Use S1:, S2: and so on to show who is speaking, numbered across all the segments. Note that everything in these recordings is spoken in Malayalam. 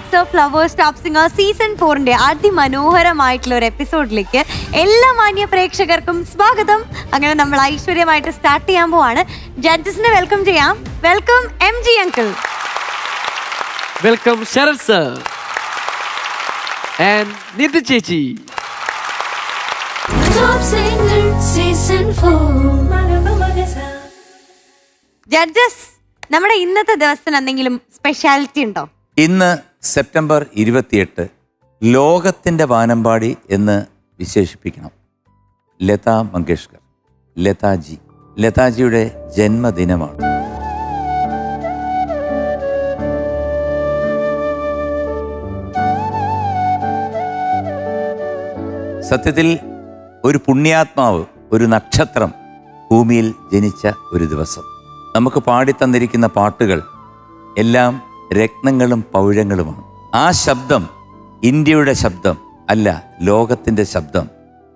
S1: Mix of Flowers top singer season ഫോറിന്റെ അതിമനോഹരമായിട്ടുള്ള ഒരു എപ്പിസോഡിലേക്ക് എല്ലാ മാന്യ പ്രേക്ഷകർക്കും സ്വാഗതം. അങ്ങനെ നമ്മൾ ഐശ്വര്യമായിട്ട് സ്റ്റാർട്ട് ചെയ്യാൻ പോവാണ്. ജഡ്ജസിനെ വെൽക്കം ചെയ്യാം. Welcome M G uncle
S2: welcome Sharath sir and Nidhi ചേച്ചി
S3: Top Singer Season 4
S1: ജഡ്ജസ് നമ്മുടെ ഇന്നത്തെ ദിവസത്തിന് എന്തെങ്കിലും സ്പെഷ്യാലിറ്റി ഉണ്ടോ?
S4: ഇന്ന് സെപ്റ്റംബർ ഇരുപത്തിയെട്ട് ലോകത്തിന്റെ വാനമ്പാടി എന്ന് വിശേഷിപ്പിക്കണം. ലതാ മങ്കേഷ്കർ ലതാജി ലതാജിയുടെ ജന്മദിനമാണ്. സത്യത്തിൽ ഒരു പുണ്യാത്മാവ് ഒരു നക്ഷത്രം ഭൂമിയിൽ ജനിച്ച ഒരു ദിവസം. നമുക്ക് പാടിത്തന്നിരിക്കുന്ന പാട്ടുകൾ എല്ലാം രത്നങ്ങളും പൗഴങ്ങളുമാണ്. ആ ശബ്ദം ഇന്ത്യയുടെ ശബ്ദം അല്ല ലോകത്തിന്റെ ശബ്ദം.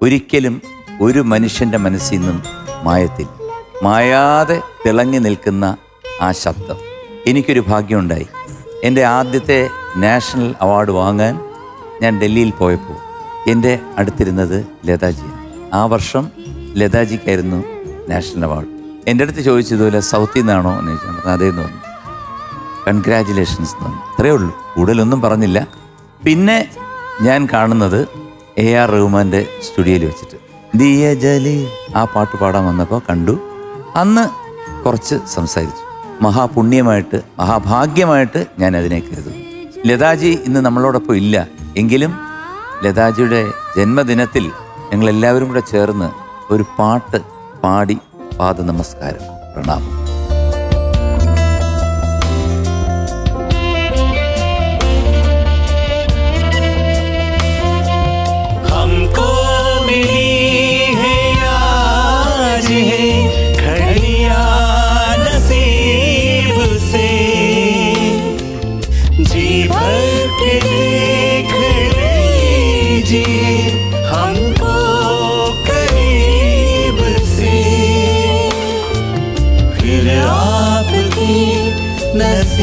S4: ഒരിക്കലും ഒരു മനുഷ്യന്റെ മനസ്സിൽ നിന്നും മായത്തില്ല. മായാതെ തിളങ്ങി നിൽക്കുന്ന ആ ശബ്ദം. എനിക്കൊരു ഭാഗ്യമുണ്ടായി. എന്റെ ആദ്യത്തെ നാഷണൽ അവാർഡ് വാങ്ങാൻ ഞാൻ ഡൽഹിയിൽ പോയപ്പോൾ എന്റെ അടുത്തിരുന്നത് ലതാജിയാണ് ആ വർഷം ലതാജിക്കായിരുന്നു നാഷണൽ അവാർഡ്. എന്റെ അടുത്ത് ചോദിച്ചതുപോലെ സൗത്തിൽ നിന്നാണോ എന്ന് ചോദിച്ചു. അതേന്ന് പറഞ്ഞു. കൺഗ്രാറ്റുലേഷൻസ് പറഞ്ഞു. അത്രയേ ഉള്ളൂ. കൂടുതലൊന്നും പറഞ്ഞില്ല. പിന്നെ ഞാൻ കാണുന്നത് എ ആർ റഹ്മാന്റെ സ്റ്റുഡിയോയിൽ വെച്ചിട്ട്. ദിയ ജലി ആ പാട്ട് പാടാൻ വന്നപ്പോൾ കണ്ടു. അന്ന് കുറച്ച് സംസാരിച്ചു. മഹാപുണ്യമായിട്ട് മഹാഭാഗ്യമായിട്ട് ഞാൻ അതിനെ കരുതുന്നു ലതാജി ഇന്ന് നമ്മളോടൊപ്പം ഇല്ല. എങ്കിലും ലതാജിയുടെ ജന്മദിനത്തിൽ ഞങ്ങളെല്ലാവരും കൂടെ ചേർന്ന് ഒരു പാട്ട് പാടി പാദ നമസ്കാരം പ്രണാമം.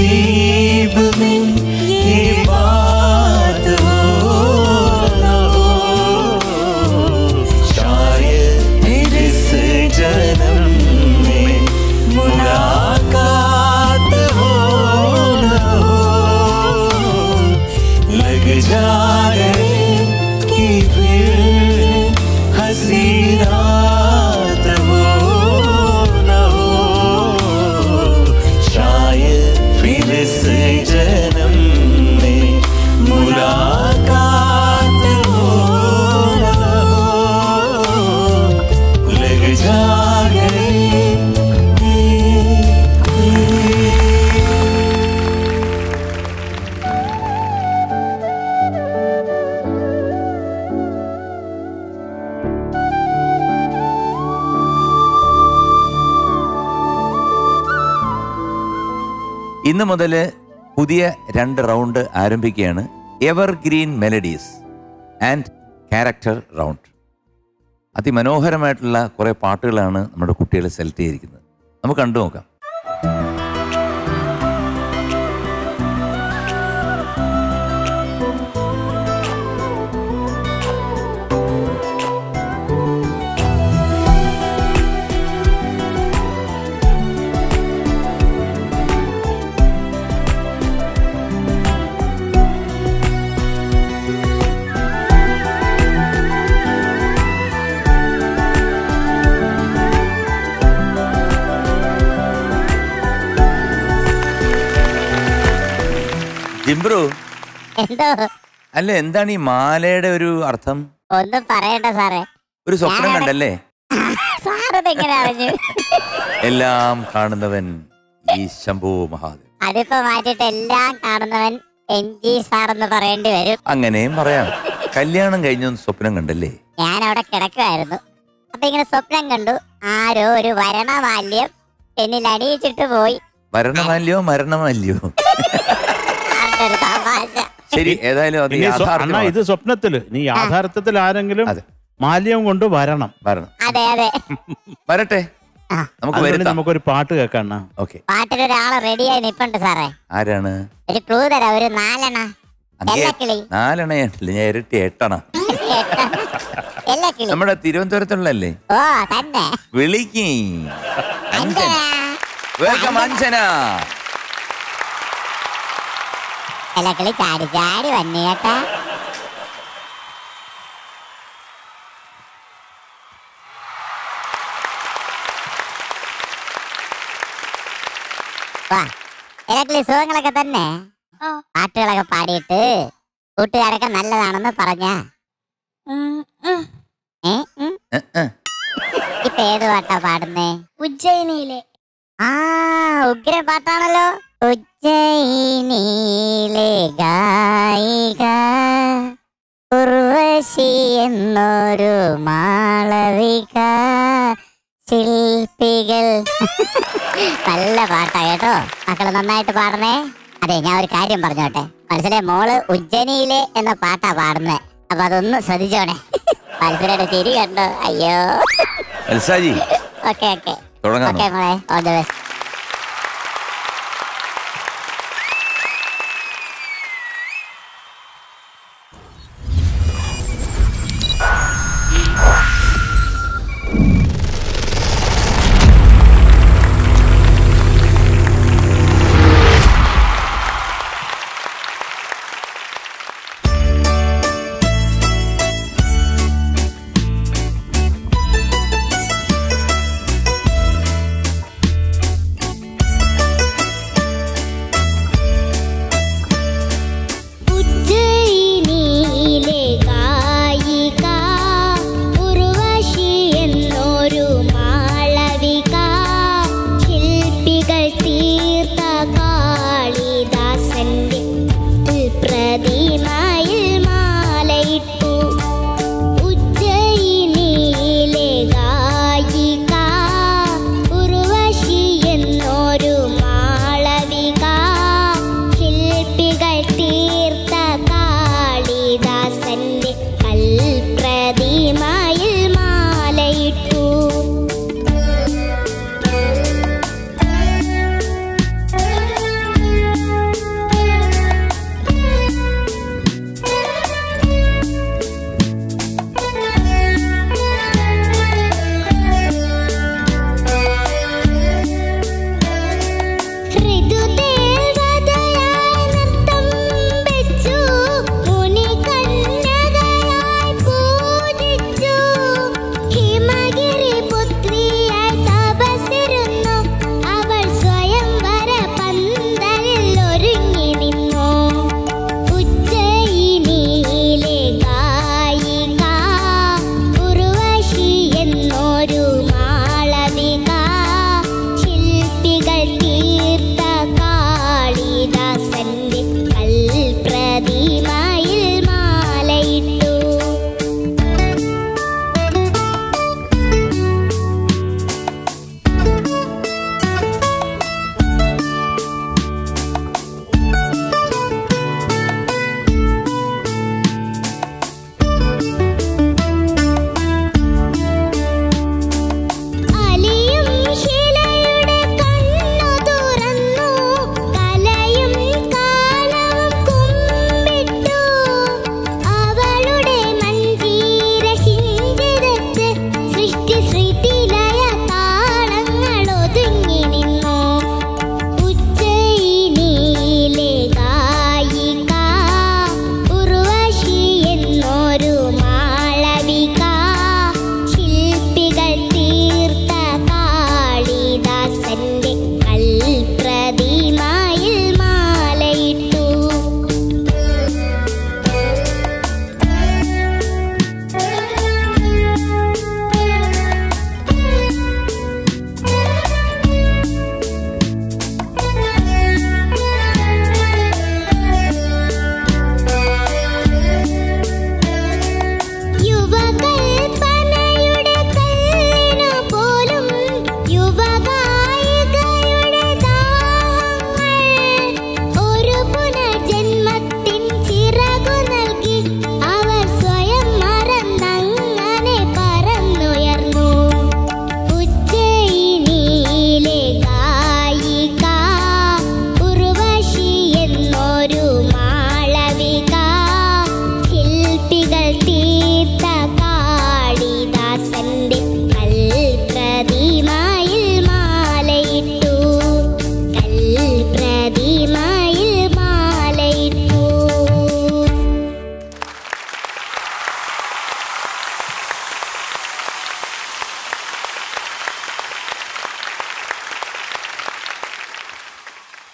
S4: see. മുതൽ പുതിയ രണ്ട് റൗണ്ട് ആരംഭിക്കുകയാണ്. Evergreen melodies and character round അതിമനോഹരമായിട്ടുള്ള കുറേ പാട്ടുകളാണ് നമ്മുടെ കുട്ടികൾ സെലക്ട് ചെയ്തിരിക്കുന്നത്. നമുക്ക് കണ്ടു നോക്കാം. ജിംബ്രു
S5: എന്തോ?
S4: അല്ല എന്താണ് ഈ മാലയുടെ ഒരു അർത്ഥം?
S5: ഒന്നും പറയണ്ട സാറേ.
S4: ഒരു സ്വപ്നം കണ്ടല്ലേ?
S5: സാറത് എങ്ങനെ അറിഞ്ഞു.
S4: എല്ലാം കാണുന്നവൻ ഈ ശംഭു മഹാദേവ്
S5: അതിപ്പോ മാറ്റിട്ട് എല്ലാം കാണുന്നവൻ എൻ ജി സാർ എന്ന് പറയേണ്ടി വരും.
S4: അങ്ങനെയും പറയാം. കല്യാണം കഴിഞ്ഞൊന്ന് സ്വപ്നം കണ്ടല്ലേ?
S5: ഞാൻ അവിടെ കിടക്കുമായിരുന്നു അപ്പൊ ഇങ്ങനെ സ്വപ്നം കണ്ടു. ആരോ ഒരു വരണമാല്യം എന്നിൽ അണിയിച്ചിട്ട് പോയി.
S4: വരണമാല്യോ മരണമല്ലയോ
S5: തമാശ.
S4: ശരി ഏതായാലും അത്
S6: ഇനി സ്വ- അണ്ണാ
S4: യാഥാർത്ഥ്യമാണ്
S6: ഇത് സ്വപ്നത്തിൽ. നീ യാഥാർത്ഥ്യത്തിൽ ആരെങ്കിലും
S4: അതെ.
S6: മാല്യം കൊണ്ട് വരണം.
S4: വരണം.
S5: അതെ അതെ.
S4: വരട്ടെ.
S5: ആ.
S4: നമുക്ക്
S6: അതുകൊണ്ട്
S4: വരുത്താം.
S6: നമുക്കൊരു പാട്ട് കേൾക്കാം അണ്ണാ.
S4: ഓക്കെ.
S5: റെഡിയായി നിപ്പുണ്ട് സാറേ.
S4: ആരാണ്?
S5: ഒരു ക്ലൂ തരാം ഒരു നാലെണ്ണ.
S4: അങ്ങേ നാലെണ്ണയല്ലേ ഞാൻ ഇരട്ടി
S5: എട്ടണ.
S4: നമ്മുടെ തിരുവനന്തപുരത്തുള്ളല്ലേ
S5: ഓ തന്നെ.
S4: വിളിക്ക്. വെൽക്കം അഞ്ജന.
S5: എല്ലാ ചാടി ചാടി വന്നു കേട്ടാ സുഖങ്ങളൊക്കെ തന്നെ? പാട്ടുകളൊക്കെ പാടിയിട്ട് കൂട്ടുകാരൊക്കെ നല്ലതാണെന്ന് പറഞ്ഞ. ഇപ്പൊ ഏത് പാട്ടാ പാടുന്നേ?
S7: ഉജ്ജയിനിയിലെ.
S5: ആ ഉഗ്ര പാട്ടാണല്ലോ. ഉജ്ജയിനിയിലെ ഗായിക. ഉർവശി എന്നൊരു മാളവിക. ശില്പികൾ. നല്ല പാട്ടാ കേട്ടോ. മക്കൾ നന്നായിട്ട് പാടണേ അതെ ഞാൻ ഒരു കാര്യം പറഞ്ഞോട്ടെ. മനസ്സിലെ മോൾ ഉജ്ജനിയിലെ എന്ന പാട്ടാ പാടുന്നത് അപ്പൊ അതൊന്ന് ശ്രദ്ധിച്ചോണേ. മനസ്സിലായിട്ട് ചിരി കണ്ടോ? അയ്യോ. Okay okay. ഓക്കെ മോളെ. ഓൾ ദ ബെസ്റ്റ് ും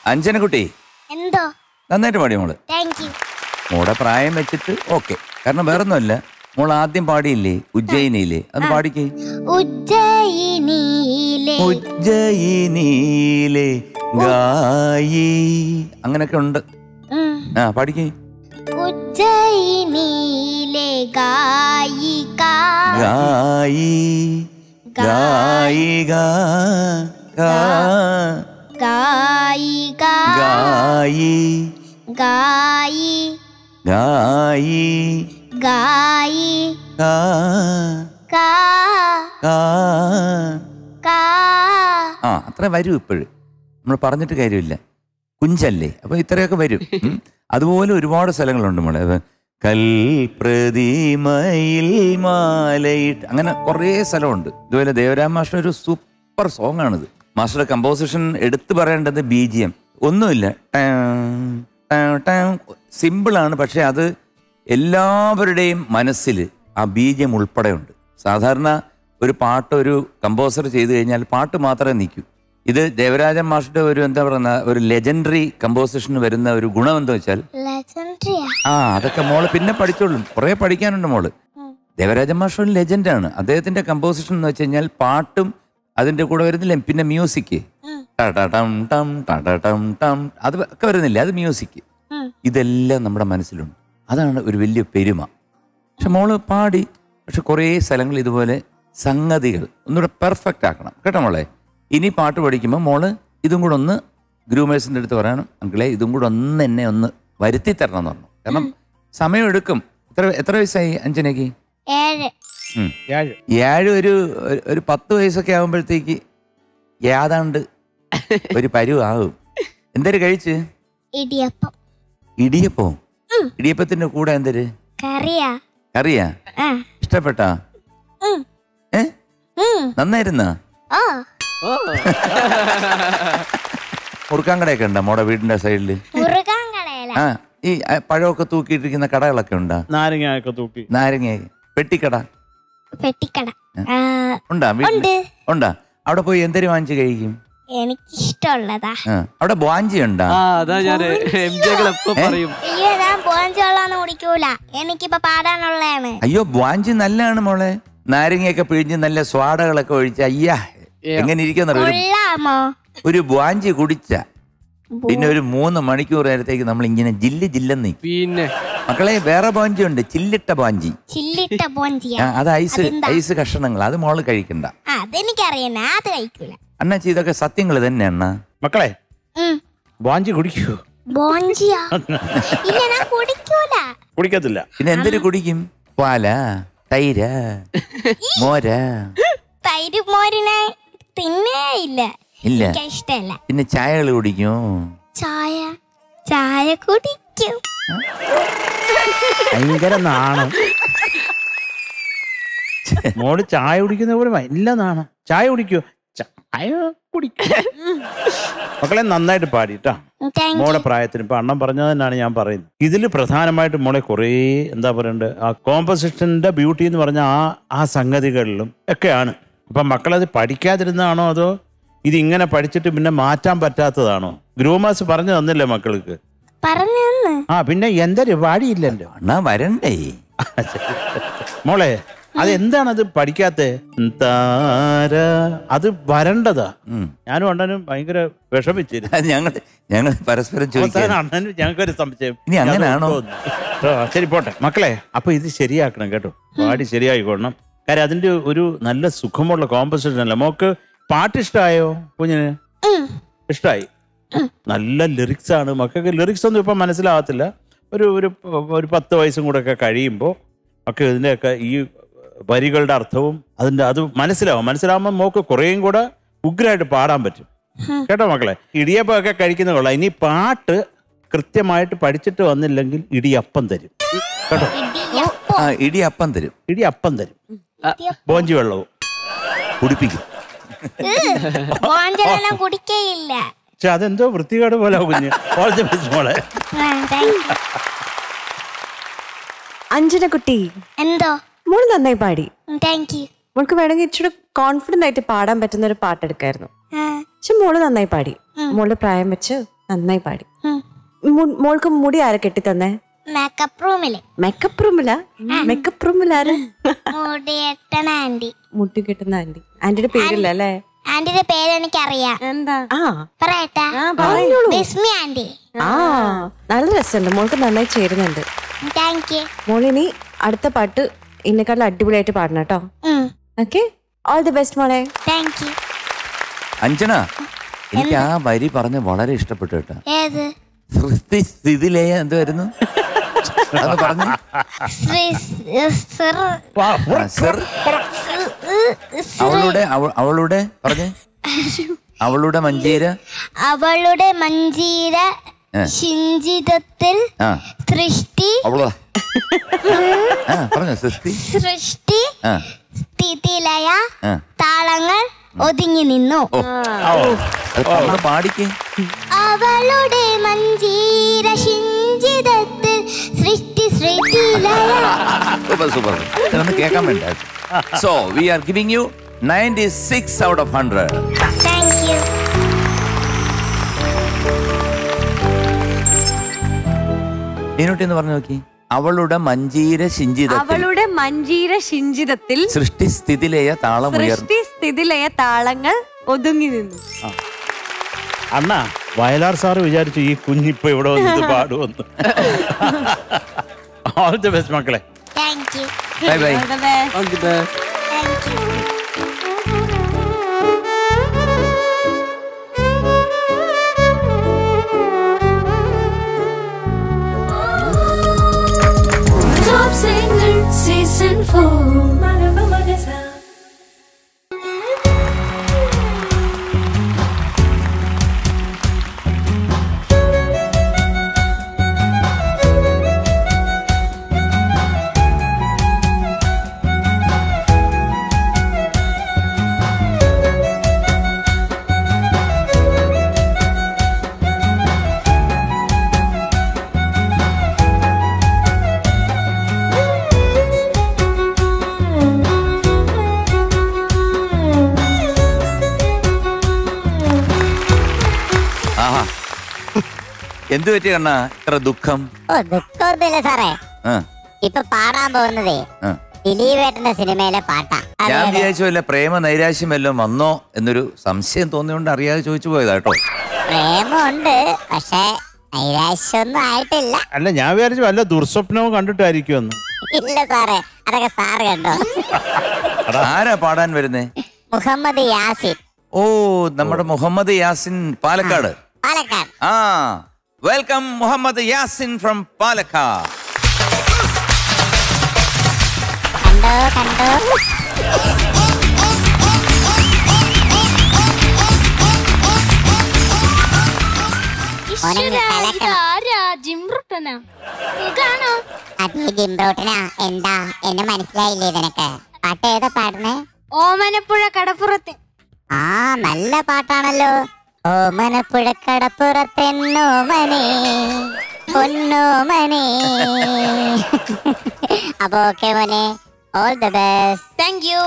S4: അഞ്ജനക്കുട്ടി
S8: എന്തോ?
S4: നന്നായിട്ട് പാടി
S8: മോൾ?
S4: മോടെ പ്രായം വെച്ചിട്ട് ഓക്കെ. കാരണം വേറൊന്നുമല്ല. മോൾ ആദ്യം പാടിയില്ലേ? ഉജ്ജയിനിയിലെ അത് പാടിക്കേ.
S8: ഉജ്ജയിനിയിലെ.
S4: ഉജ്ജയിനിയിലെ ഗായി. അങ്ങനൊക്കെ ഉണ്ട്. ആ പാടിക്കേ.
S8: ഉജ്ജയിനിയിലെ ഗായിക.
S4: ഗായി. ഗായിക. ഗാ-
S8: ഗായിക.
S4: ഗായി.
S8: ഗായി.
S4: ഗായി.
S8: ഗായി. കാ
S4: കാ
S8: കാ
S4: ആ അത്ര വരും ഇപ്പോഴും. നമ്മൾ പറഞ്ഞിട്ട് കാര്യമില്ല. കുഞ്ചല്ലേ അപ്പൊ ഇത്രയൊക്കെ വരും. അതുപോലെ ഒരുപാട് സ്ഥലങ്ങളുണ്ട് മോളെ. അത് കൽപ്രതിമയിൽ മാലയിട്ട് അങ്ങനെ കുറേ സ്ഥലമുണ്ട്. ഇതുപോലെ ദേവരാമാഷ്ണ ഒരു സൂപ്പർ സോങ് മാസ്റ്ററുടെ കമ്പോസിഷൻ എടുത്തു പറയേണ്ടത് ബി ജി എം ഒന്നുമില്ല. സിമ്പിളാണ് പക്ഷെ അത് എല്ലാവരുടെയും മനസ്സിൽ ആ ബീജം ഉൾപ്പെടെ ഉണ്ട് സാധാരണ ഒരു പാട്ട് ഒരു കമ്പോസർ ചെയ്തു കഴിഞ്ഞാൽ പാട്ട് മാത്രമേ നിൽക്കൂ. ഇത് ദേവരാജൻ മാഷിന്റെ ഒരു എന്താ പറയുന്ന ഒരു ലെജൻഡറി കമ്പോസിഷന് വരുന്ന ഒരു ഗുണം എന്താ വെച്ചാൽ ആ? അതൊക്കെ മോൾ പിന്നെ പഠിച്ചോളും. കുറെ പഠിക്കാനുണ്ട് മോൾ. ദേവരാജൻ മാഷ് ഒരു ലെജൻഡാണ് അദ്ദേഹത്തിന്റെ കമ്പോസിഷൻ എന്ന് വെച്ച് കഴിഞ്ഞാൽ പാട്ടും അതിന്റെ കൂടെ വരുന്നില്ല? പിന്നെ മ്യൂസിക് ടം ടം ടം ടം. അത് ഒക്കെ വരുന്നില്ല? അത് മ്യൂസിക് ഇതെല്ലാം നമ്മുടെ മനസ്സിലുണ്ട്. അതാണ് ഒരു വലിയ പെരുമ. പക്ഷെ മോൾ പാടി. പക്ഷെ കുറേ സ്ഥലങ്ങൾ ഇതുപോലെ സംഗതികൾ ഒന്നുകൂടെ പെർഫെക്റ്റ് ആക്കണം. കേട്ടോ മോളെ? ഇനി പാട്ട് പഠിക്കുമ്പോൾ മോൾ ഇതും കൂടെ ഒന്ന് ഗ്രൂമേഴ്സിന്റെ അടുത്ത് പറയണം. അങ്കിളെ ഇതും കൂടെ ഒന്ന് എന്നെ ഒന്ന് വരുത്തി തരണം എന്ന് പറഞ്ഞു. കാരണം സമയം എടുക്കും. എത്ര എത്ര വയസ്സായി അഞ്ജനയ്ക്ക്?
S8: ഏഴ്.
S4: ഒരു ഒരു- പത്ത് വയസ്സൊക്കെ ആകുമ്പോഴത്തേക്ക് ഏതാണ്ട് ഒരു പരുവാകും. എന്തൊരു കഴിച്ച്?
S8: ഇടിയപ്പം.
S4: ഇടിയപ്പോ? ഇടിയപ്പത്തിന്റെ കൂടെ എന്തര്?
S8: കറിയാ.
S4: കറിയാ?
S8: ആ.
S4: ഇഷ്ടപ്പെട്ടാ. നന്നായിരുന്നാ?
S8: ഓ.
S4: മുറുക്കാൻ കടയൊക്കെ ഉണ്ടോ മോടെ വീടിന്റെ
S8: സൈഡിൽ?
S4: ആ ഈ പഴമൊക്കെ തൂക്കിയിട്ടിരിക്കുന്ന കടകളൊക്കെ ഉണ്ടോ?
S6: നാരങ്ങയൊക്കെ തൂക്കി.
S4: നാരങ്ങ പെട്ടിക്കട.
S8: പെട്ടിക്കട
S4: ഉണ്ടാ?
S8: ഉണ്ട്.
S4: അവിടെ പോയി എന്തൊരു വാങ്ങിച്ചു കഴിക്കും?
S8: എനിക്ക്
S4: ഇഷ്ടമുള്ളതാ അവിടെ വാഞ്ചി ഉണ്ടോ?
S8: കുടിക്കൂല. എനിക്കിപ്പൊ പാടാനുള്ളതാണ്.
S4: അയ്യോ വാഞ്ചി നല്ലതാണ് മോളെ. നാരങ്ങയൊക്കെ പിഴിഞ്ഞ് നല്ല സ്വാടകളൊക്കെ ഒഴിച്ച അയ്യാ. എങ്ങനെ ഇരിക്കുന്നോ ഒരു ബോഞ്ചി കുടിച്ച. പിന്നെ ഒരു മൂന്ന് മണിക്കൂർ നേരത്തേക്ക് നമ്മൾ ഇങ്ങനെ ജില്ല് ജില്ലെന്ന്
S2: പിന്നെ
S4: മക്കളെ വേറെ ബോഞ്ചി ഉണ്ട് ചില്ലിട്ട ബോഞ്ചി.
S8: ചില്ലിട്ട
S4: ആ, അത് ഐസ് ഐസ് കഷണങ്ങൾ. അത് മോൾ കഴിക്കണ്ട.
S8: ഞാൻ അത് കഴിക്കൂല.
S4: അണ്ണാച്ചി ഇതൊക്കെ സത്യങ്ങൾ തന്നെ അണ്ണ.
S6: മക്കളെ ബോഞ്ചി കുടിക്കൂ
S8: ബോഞ്ചിയാ? ഇല്ല ഞാൻ കുടിക്കൂല.
S6: കുടിക്കത്തില്ല.
S4: പിന്നെ എന്തൊരു കുടിക്കും? പാല തൈര് മോര.
S8: തൈര് മോരിനെ തിന്നേ ഇല്ല.
S4: ഇല്ല.
S8: എനിക്ക് ഇഷ്ടമല്ല
S4: പിന്നെ ചായകൾ കുടിക്കും.
S8: ചായ? ചായ കുടിക്കും
S6: ഭയങ്കര നാണം. മോൾ ചായ കുടിക്കുന്ന പോലെ നല്ല നാണം. ചായ കുടിക്കോ? ചായ കുടിക്കൂ. മക്കളെ നന്നായിട്ട് പാടിട്ടാ മോളെ പ്രായത്തിന് ഇപ്പൊ അണ്ണം പറഞ്ഞത് തന്നെയാണ് ഞാൻ പറയുന്നത്. ഇതിൽ പ്രധാനമായിട്ട് മോളെ കുറേ എന്താ പറയണ്ടത് ആ കോമ്പസിഷന്റെ ബ്യൂട്ടി എന്ന് പറഞ്ഞ ആ ആ സംഗതികളിലും ഒക്കെയാണ്. അപ്പൊ മക്കളത് പഠിക്കാതിരുന്നാണോ അതോ ഇതിങ്ങനെ പഠിച്ചിട്ട് പിന്നെ മാറ്റാൻ പറ്റാത്തതാണോ? ഗ്രൂമാസ് പറഞ്ഞു തന്നില്ലേ മക്കൾക്ക്. ആ പിന്നെ എന്തൊരു വാടിയില്ലല്ലോ
S4: അണ്ണാ വരണ്ടേ?
S6: മോളെ അത് എന്താണ് അത് പഠിക്കാത്ത? താര. അത് വരണ്ടതാ. ഞാനും അണ്ണനും ഭയങ്കര വിഷമിച്ചിരുന്നു.
S4: അത് ഞങ്ങൾ ഞങ്ങൾ പരസ്പരം ചോദിക്കാൻ
S6: അണ്ണനും ഞങ്ങൾക്കൊരു സംശയം.
S4: ഇനി അങ്ങനെയാണോ?
S6: ആ, ശരി പോട്ടെ. മക്കളെ അപ്പൊ ഇത് ശരിയാക്കണം കേട്ടോ. പാടി ശരിയായിക്കോണം കാര്യം അതിന്റെ ഒരു നല്ല സുഖമുള്ള കോമ്പസിഷൻ അല്ല. മോക്ക് പാട്ട് ഇഷ്ടമായോ കുഞ്ഞിന്?
S8: ഉം.
S6: നല്ല ലിറിക്സ് ആണ്. മക്കൾക്ക് ലിറിക്സ് ഒന്നും ഇപ്പം മനസ്സിലാകത്തില്ല. ഒരു ഒരു ഒരു പത്ത് വയസ്സും കൂടെ ഒക്കെ കഴിയുമ്പോൾ ഒക്കെ ഇതിന്റെയൊക്കെ ഈ വരികളുടെ അർത്ഥവും അതിന്റെ അത് മനസ്സിലാവും. മനസ്സിലാവുമ്പോൾ മോക്ക് കുറേയും കൂടെ ഉഗ്രമായിട്ട് പാടാൻ പറ്റും. കേട്ടോ മക്കളെ? ഇടിയപ്പമൊക്കെ കഴിക്കുന്ന കൊള്ളാം. ഇനി പാട്ട് കൃത്യമായിട്ട് പഠിച്ചിട്ട് വന്നില്ലെങ്കിൽ ഇടിയപ്പം തരും. കേട്ടോ?
S8: ഇടിയപ്പം.
S4: ആ ഇടിയപ്പം തരും.
S6: ഇടിയപ്പം തരും. ബോഞ്ചി വെള്ളവും.
S4: കുടിപ്പിക്കും.
S8: കുടിക്കയില്ല.
S6: പക്ഷെ അതെന്തോ വൃത്തികേട് പോലെ കുഞ്ഞ്. ഓൾ ദി ബെസ്റ്റ് മോളെ.
S8: ആ,
S7: കുട്ടി
S8: എന്തോ?
S7: മോൾ നന്നായി പാടി.
S8: താങ്ക് യു
S7: മോൾക്ക് വേണമെങ്കിൽ ഇച്ചിരി കോൺഫിഡന്റ് ആയിട്ട് പാടാൻ പറ്റുന്ന ഒരു പാട്ടെടുക്കായിരുന്നു പക്ഷെ മോൾ നന്നായി പാടി. മോളുടെ പ്രായം വെച്ച് നന്നായി പാടി. മോൾക്ക് മുടി ആരെ കെട്ടി തന്നെ
S3: മേക്കപ്പ് റൂമിൽ
S7: മേക്കപ്പ് റൂമിലാ മേക്കപ്പ് റൂമിലാര് മുട്ടി കെട്ടുന്ന ആന്റി ആന്റിയുടെ പേരില്ല? അല്ലേ?
S3: ആന്റിയുടെ പേര് എനിക്കറിയാം.
S1: എന്താ?
S7: ആ.
S3: പറയട്ടാ. ബിസ്മി ആന്റി.
S7: ആ. നല്ല രസമുണ്ട്. മോൾക്ക് നന്നായി ചേരുന്നുണ്ട്.
S3: താങ്ക് യു
S7: മോളിനി അടുത്ത പാട്ട് ഇന്നെക്കാളും അടിപൊളിയായിട്ട് പാടണം കേട്ടോ. ഓക്കെ ഓൾ ദി ബെസ്റ്റ് മോളെ.
S3: താങ്ക് യു
S4: അഞ്ജന എനിക്ക് ആ വരി പറഞ്ഞ് വളരെ ഇഷ്ടപ്പെട്ടു കേട്ടോ.
S3: ഏത്?
S4: സ്ഥിതിലേ എന്ത് എന്തായിരുന്നു അത് പറഞ്ഞു അവളുടെ അവളുടെ പറഞ്ഞേ. അവളുടെ മഞ്ചീര.
S3: അവളുടെ
S4: മഞ്ചീര.
S3: ശിഞ്ചിതത്തിൽ സൃഷ്ടി.
S4: സൃഷ്ടി.
S3: സ്ഥിതിലയ താളങ്ങൾ ഒതുങ്ങി നിന്നു.
S4: പാടിക്കേ.
S3: അവളുടെ മഞ്ചീര ശിഞ്ചിതത്തിൽ സൃഷ്ടി
S4: സൂപ്പർ സൂപ്പർ. ഇതൊന്ന് കേൾക്കാൻ വേണ്ട so we are giving you ninety six out of hundred Meenutty എന്ന് പറഞ്ഞു നോക്കി. അവളുടെ മഞ്ചീര ശിഞ്ചിത
S1: അവളുടെ മഞ്ജീര ശിഞ്ചിതത്തിൽ
S4: സൃഷ്ടി സ്ഥിതിലയ താളം
S1: സൃഷ്ടി സ്ഥിതിലയ താളങ്ങൾ ഒതുങ്ങി നിന്നു.
S6: അണ്ണ വയലാർ സാറ് വിചാരിച്ചു ഈ കുഞ്ഞിപ്പോ ഇവിടെ വന്നിട്ട് പാടുമെന്ന്. ഓൾ ദി ബെസ്റ്റ് മക്കളെ.
S4: Bye bye
S3: all
S9: the best Season 4
S4: എന്തു പറ്റി കണ്ണ? ഇത്ര ദുഃഖം?
S5: ഓ ദുഃഖമൊന്നുമില്ല സാറേ. ഇപ്പൊ പാടാൻ പോകുന്നതേ. ദിലീപേട്ടന്റെ സിനിമയിലെ പാട്ടാ.
S4: ഞാൻ
S5: അതെ, അതെ.
S4: വിചാരിച്ചു വല്ല പ്രേമ നൈരാശ്യം വല്ലതും വന്നോ എന്നൊരു സംശയം തോന്നിയോണ്ട് അറിയാതെ ചോദിച്ചു പോയതാ കേട്ടോ.
S5: പ്രേമുണ്ട് പക്ഷേ നൈരാശ്യൊന്നും ആയിട്ടില്ല.
S6: അല്ല ഞാൻ വിചാരിച്ചു വല്ല ദുർസ്വപ്നവും കണ്ടിട്ടായിരിക്കും
S5: ഇല്ല സാറേ അതൊക്കെ സാറ് കണ്ടോ?
S4: ആരാ പാടാൻ വരുന്നേ?
S5: മുഹമ്മദ് യാസിൻ.
S4: ഓ നമ്മുടെ മുഹമ്മദ് യാസിൻ പാലക്കാട്.
S5: പാലക്കാട്.
S4: ആ. വെൽക്കം മുഹമ്മദ് യാസിൻ ഫ്രം പാലക്കാട്
S5: കണ്ടോ കണ്ടോ അതേ ജിംബ്രോട്ടനാ എന്താ? എന്നെ മനസ്സിലായില്ലേ നിനക്ക്? പാട്ട് ഏതാ പാടുന്നേ?
S3: ഓമനപ്പുഴ കടപ്പുറത്ത്.
S5: ആ നല്ല പാട്ടാണല്ലോ. ഓമനപ്പുഴ കടപ്പുറത്തെന്നോമനെ പൊന്നോമനെ അപ്പൊ ഓക്കെ മോനെ all the best
S3: thank you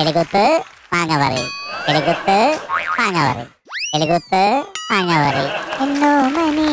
S5: എലികുത്ത് മാങ്ങ പറയും എലികുത്ത് മാങ്ങ പറയും എലികുത്ത് മാങ്ങ പറയും എന്നോമനെ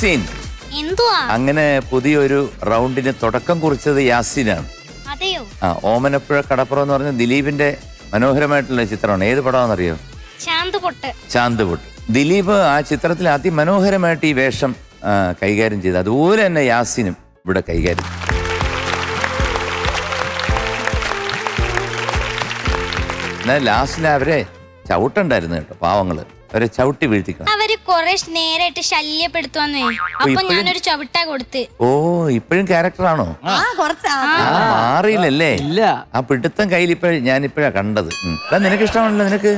S4: യാസീൻ.
S3: എന്തുവാ?
S4: അങ്ങനെ പുതിയൊരു റൗണ്ടിന് തുടക്കം കുറിച്ചത് യാസീനാണ്.
S3: അതെയോ?
S4: ആ ഓമനപ്പുഴ കടപ്പുറം എന്ന് പറഞ്ഞ ദിലീപിന്റെ മനോഹരമായിട്ടുള്ള ചിത്രമാണ്. ഏത് പടമാണെന്നറിയോ?
S3: ശാന്ത് പൊട്ട്
S4: ദിലീപ് ആ ചിത്രത്തിൽ അതിമനോഹരമായിട്ട് ഈ വേഷം ആ, കൈകാര്യം ചെയ്തു അതുപോലെ തന്നെ യാസിനും ഇവിടെ കൈകാര്യം. ചെയ്തു. എന്നാൽ ലാസ്റ്റിൽ അവരെ ചവിട്ടുണ്ടായിരുന്നു കേട്ടോ പാവങ്ങൾ. അവരെ ചവിട്ടി വീഴ്ത്തിക്കണം
S3: അവർ കൊറേ നേരായിട്ട് ശല്യപ്പെടുത്തുവന്നേ. അപ്പൊ ഞാനൊരു ചവിട്ട കൊടുത്ത്.
S4: ഓ ഇപ്പോഴും ക്യാരക്ടറാണോ
S1: ആ കുറച്ച് ആ,
S4: ആ. മാറിയില്ലല്ലേ?
S2: ഇല്ല.
S4: ആ പിടുത്തം കയ്യിൽ ഇപ്പഴ ഞാൻ ഇപ്പഴാ കണ്ടത് നിനക്ക് ഇഷ്ടമാണല്ലോ നിനക്ക്.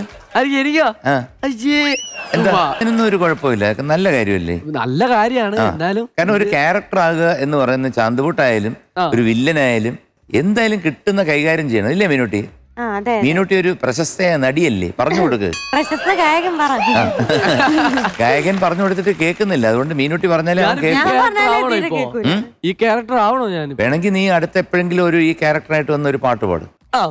S4: അതിനൊന്നും ഒരു കുഴപ്പമില്ല. നല്ല കാര്യമല്ലേ?
S2: നല്ല കാര്യമാണ്. എന്നാലും
S4: കാരണം ഒരു ക്യാരക്ടർ ആകുക എന്ന് പറയുന്ന ചാന്തുപൂട്ടായാലും. ഒരു വില്ലനായാലും എന്തായാലും കിട്ടുന്ന കൈകാര്യം ചെയ്യണം. ഇല്ലേ മീനുട്ടി? മീനുട്ടി ഒരു പ്രശസ്ത നടിയല്ലേ? പറഞ്ഞു കൊടുക്ക്.
S1: പ്രശസ്ത ഗായകൻ പറ.
S4: ഗായകൻ പറഞ്ഞു കൊടുത്തിട്ട് കേൾക്കുന്നില്ല. അതുകൊണ്ട് മീനുട്ടി പറഞ്ഞാലേ
S2: ഈ ക്യാരക്ടർ ആവണോ ഞാൻ
S4: വേണമെങ്കിൽ നീ അടുത്ത എപ്പോഴെങ്കിലും ഒരു ഈ ക്യാരക്ടറായിട്ട് വന്ന ഒരു പാട്ട് പാടും.
S2: ആ.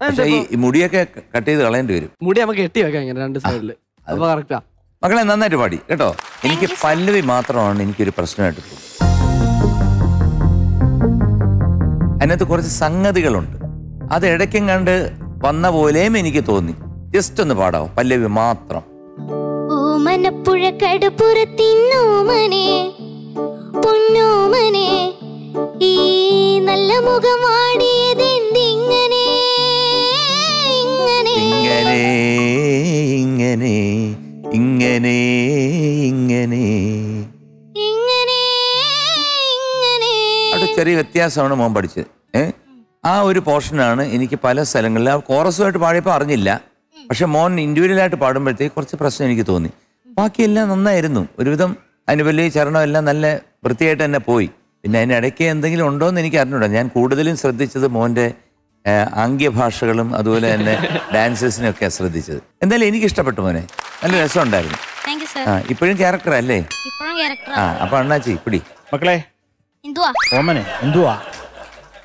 S4: പക്ഷെ ഈ മുടിയൊക്കെ കട്ട് ചെയ്ത് കളയേണ്ടി വരും.
S2: മുടി നമുക്ക് കെട്ടി വെക്കാം ഇങ്ങനെ രണ്ട് സൈഡിൽ. അപ്പൊ കറക്റ്റാ
S4: മക്കളെ നന്നായിട്ട് പാടി കേട്ടോ? എനിക്ക് പല്ലവി മാത്രമാണ് എനിക്കൊരു പ്രശ്നമായിട്ട് അതിനകത്ത് കുറച്ച് സംഗതികളുണ്ട്. അത് ഇടയ്ക്കും കണ്ട് വന്ന പോലെയും എനിക്ക് തോന്നി. ജസ്റ്റ് ഒന്ന് പാടാവോ? പല്ലവി മാത്രം.
S3: ഓമനപ്പുഴ കടുപ്പുറത്തിന്നോമനെ പൊന്നോമനെ ഈ നല്ല മുഖമാടിയതെന്തിങ്ങനെ? ഇങ്ങനെ.
S4: ഇങ്ങനെ ഇങ്ങനെ ഇങ്ങനെ ഇങ്ങനെ.
S3: ഇങ്ങനെ ഇങ്ങനെ.
S4: അവിടെ ചെറിയ വ്യത്യാസമാണ് മോൻ പഠിച്ചത്. ഏ? ആ ഒരു പോർഷനാണ് എനിക്ക് പല സ്ഥലങ്ങളിൽ ആ കോറസുമായിട്ട് പാടിയപ്പോൾ അറിഞ്ഞില്ല. പക്ഷെ മോൻ ഇൻഡിവിജ്വലായിട്ട് പാടുമ്പോഴത്തേക്ക് കുറച്ച് പ്രശ്നം എനിക്ക് തോന്നി. ബാക്കിയെല്ലാം നന്നായിരുന്നു. ഒരുവിധം അനുപല്ലി ചരണം എല്ലാം നല്ല വൃത്തിയായിട്ട് തന്നെ പോയി. പിന്നെ അതിനിടയ്ക്ക് എന്തെങ്കിലും ഉണ്ടോ എന്ന് എനിക്ക് അറിഞ്ഞൂടാ. ഞാൻ കൂടുതലും ശ്രദ്ധിച്ചത് മോന്റെ ആംഗ്യഭാഷകളും അതുപോലെ തന്നെ ഡാൻസേഴ്സിനെയൊക്കെ ശ്രദ്ധിച്ചത്. എന്തായാലും എനിക്ക് ഇഷ്ടപ്പെട്ടു മോനെ. നല്ല രസമുണ്ടായിരുന്നു.
S3: ഉണ്ടായിരുന്നു യു സർ
S4: ആ ഇപ്പോഴും ക്യാരക്ടർ അല്ലേ ആ അപ്പൊ അണ്ണാച്ചി പിടി.
S6: മക്കളെ
S3: എന്തുവാ?
S6: ഓമനെ എന്തുവാ?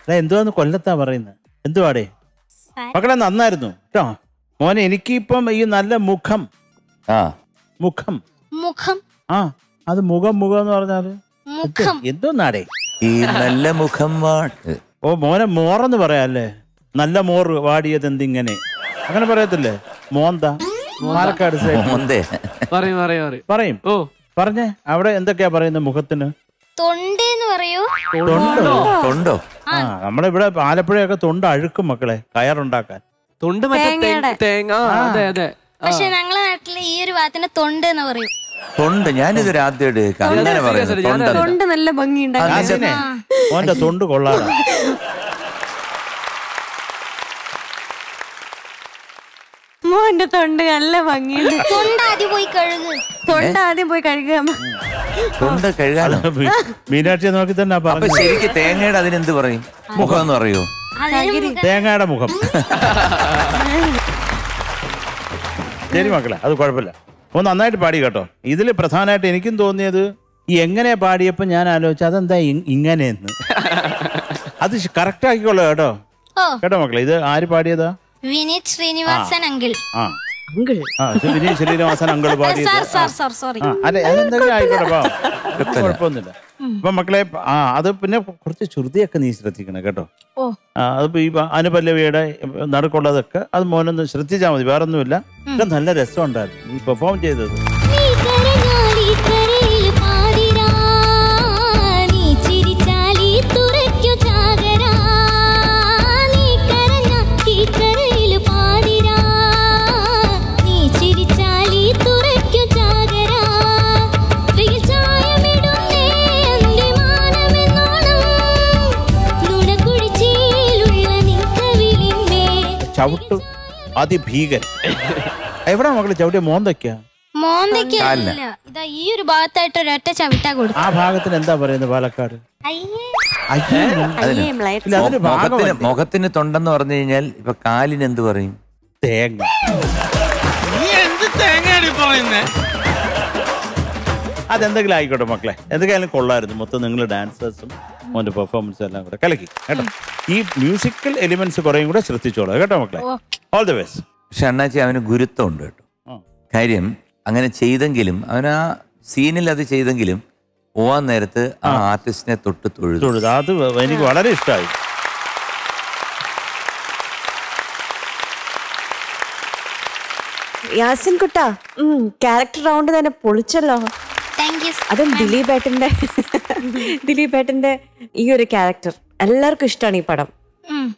S6: എടാ എന്തുവാന്ന് കൊല്ലത്താ പറയുന്നത് എന്തുവാടേ?
S3: മകളെ
S6: മക്കളെ നന്നായിരുന്നു. കേട്ടോ മോനെ എനിക്കിപ്പം ഈ നല്ല മുഖം.
S4: ആ.
S6: മുഖം.
S3: മുഖം.
S6: ആ അത് മുഖം മുഖം. എന്ന്
S3: പറഞ്ഞാൽ
S6: എന്തോന്നാടേ?
S4: ഈ നല്ല മുഖം
S6: ഓ മോനെ മോറെന്ന് പറയാല്ലേ? നല്ല മോർ വാടിയത് എന്തിങ്ങനെ? അങ്ങനെ പറയത്തില്ലേ? മോന്താ? പാലക്കാട് സൈഡ്.
S4: മോന്തേ.
S2: പറയും പറയും പറയും.
S6: പറയും.
S2: ഓ.
S6: പറഞ്ഞേ അവിടെ എന്തൊക്കെയാ പറയുന്നത് മുഖത്തിന്?
S3: തൊണ്ട് എന്ന് പറയൂ.
S6: തൊണ്ടോ?
S4: തൊണ്ടോ?
S6: ആ. നമ്മളിവിടെ ആലപ്പുഴയൊക്കെ തൊണ്ട് അഴുക്കും മക്കളെ കയറുണ്ടാക്കാൻ.
S2: തൊണ്ട് മറ്റേ തേങ്ങ അതെ അതെ.
S3: പക്ഷെ ഞങ്ങളെ നാട്ടിൽ ഈ ഒരു വാത്തിന് തൊണ്ട് എന്ന് പറയും.
S4: തൊണ്ട് ഞാനിതൊരു ആദ്യമായിട്ട് കേൾക്കാം. അങ്ങനെ പറയുന്നത് തൊണ്ടെന്ന്.
S1: തൊണ്ട് നല്ല ഭംഗി
S4: ആ,
S6: അതിനെ തൊണ്ട് കൊള്ളാടാ
S1: മോന്റെ തൊണ്ട് നല്ല ഭംഗിയുണ്ട്.
S3: തൊണ്ട് ആദ്യം പോയി കഴുകു.
S1: തൊണ്ട ആദ്യം പോയി കഴുകുക അമ്മ.
S4: തൊണ്ട് കഴുകാനോ?
S6: മീനാക്ഷിയെ നോക്കി തന്നെ
S4: അപ്പൊ ശരിക്ക് തേങ്ങയുടെ അതിനെന്ത് പറയും? മുഖം എന്ന് പറയോ?
S6: തേങ്ങയുടെ മുഖം. ശരി മക്കളെ അത് കുഴപ്പമില്ല. ഒന്ന് നന്നായിട്ട് പാടി കേട്ടോ. ഇതിൽ പ്രധാനമായിട്ട് എനിക്കും തോന്നിയത് ഈ എങ്ങനെ പാടിയപ്പോ ഞാൻ ആലോചിച്ചു അതെന്താ ഇങ്ങനെയെന്ന്. അത് കറക്റ്റ് ആക്കിക്കൊള്ളോ കേട്ടോ. കേട്ടോ മക്കളെ ഇത് ആര് പാടിയതാ?
S3: വിനീത് ശ്രീനിവാസൻ അങ്കിൾ
S6: ആ.
S7: അങ്കിൾ.
S6: ആ വിനീത് ശ്രീനിവാസൻ അങ്കിൾ. കുഴപ്പമൊന്നുമില്ല. അപ്പൊ മക്കളെ ആ അത് പിന്നെ കുറച്ച് ശ്രുതിയൊക്കെ നീ ശ്രദ്ധിക്കണം കേട്ടോ. അതിപ്പോ ഈ അനുപല്ലവിയുടെ നടുക്കുള്ളതൊക്കെ അത് മോനൊന്ന് ശ്രദ്ധിച്ചാൽ മതി വേറൊന്നുമില്ല. നല്ല രസമുണ്ടായിരുന്നു നീ പെർഫോം ചെയ്തത്. ചവിട്ട് അതിഭീകരൻ. എവിടെ മക്കൾ ചവിട്ടിയ? മോന്തൊക്കെയാ?
S3: മോന്തയ്ക്കല്ല ഇതാ ഈ ഒരു ഭാഗത്തായിട്ട് ഒരൊറ്റ ചവിട്ടാ കൊടുത്തു
S6: ആ ഭാഗത്തിന് എന്താ പറയുന്നത് പാലക്കാട്?
S4: മുഖത്തിന് തൊണ്ടെന്ന് പറഞ്ഞു കഴിഞ്ഞാൽ ഇപ്പൊ കാലിന് എന്ത് പറയും?
S6: തേങ്ങ.
S10: നീ എന്ത് തേങ്ങയാണ് പറയുന്നേ?
S6: അതെന്തെങ്കിലും ആയിക്കോട്ടെ മക്കളെ. എന്തൊക്കെയായാലും കൊള്ളായിരുന്നു മൊത്തം നിങ്ങൾ ഡാൻസേഴ്സും മോന്റെ പെർഫോമൻസും എല്ലാം കൂടെ. കലക്കി കേട്ടോ? ഈ മ്യൂസിക്കൽ എലിമെന്റ്സ് കുറേയും കൂടെ ശ്രദ്ധിച്ചോളൂ കേട്ടോ മക്കളെ? ഓൾ ദി ബെസ്റ്റ്
S4: പക്ഷെ അണ്ണാച്ചി അവന് ഗുരുത്വം ഉണ്ട് കേട്ടോ.
S6: ആ.
S4: കാര്യം അങ്ങനെ ചെയ്തെങ്കിലും അവൻ ആ സീനിൽ അത് ചെയ്തെങ്കിലും പോവാൻ നേരത്ത് ആ ആർട്ടിസ്റ്റിനെ തൊട്ട് തൊഴുതു.
S6: തൊഴുത്. അത് എനിക്ക് വളരെ ഇഷ്ടമായി
S7: യാസിൻ കുട്ടാ ക്യാരക്ടർ റൗണ്ട് തന്നെ പൊളിച്ചല്ലോ. അതും ദിലീപ് ഏട്ടന്റെ ദിലീപ് ഏട്ടന്റെ ഈ ഒരു ക്യാരക്ടർ എല്ലാവർക്കും ഇഷ്ടമാണ് ഈ പടം.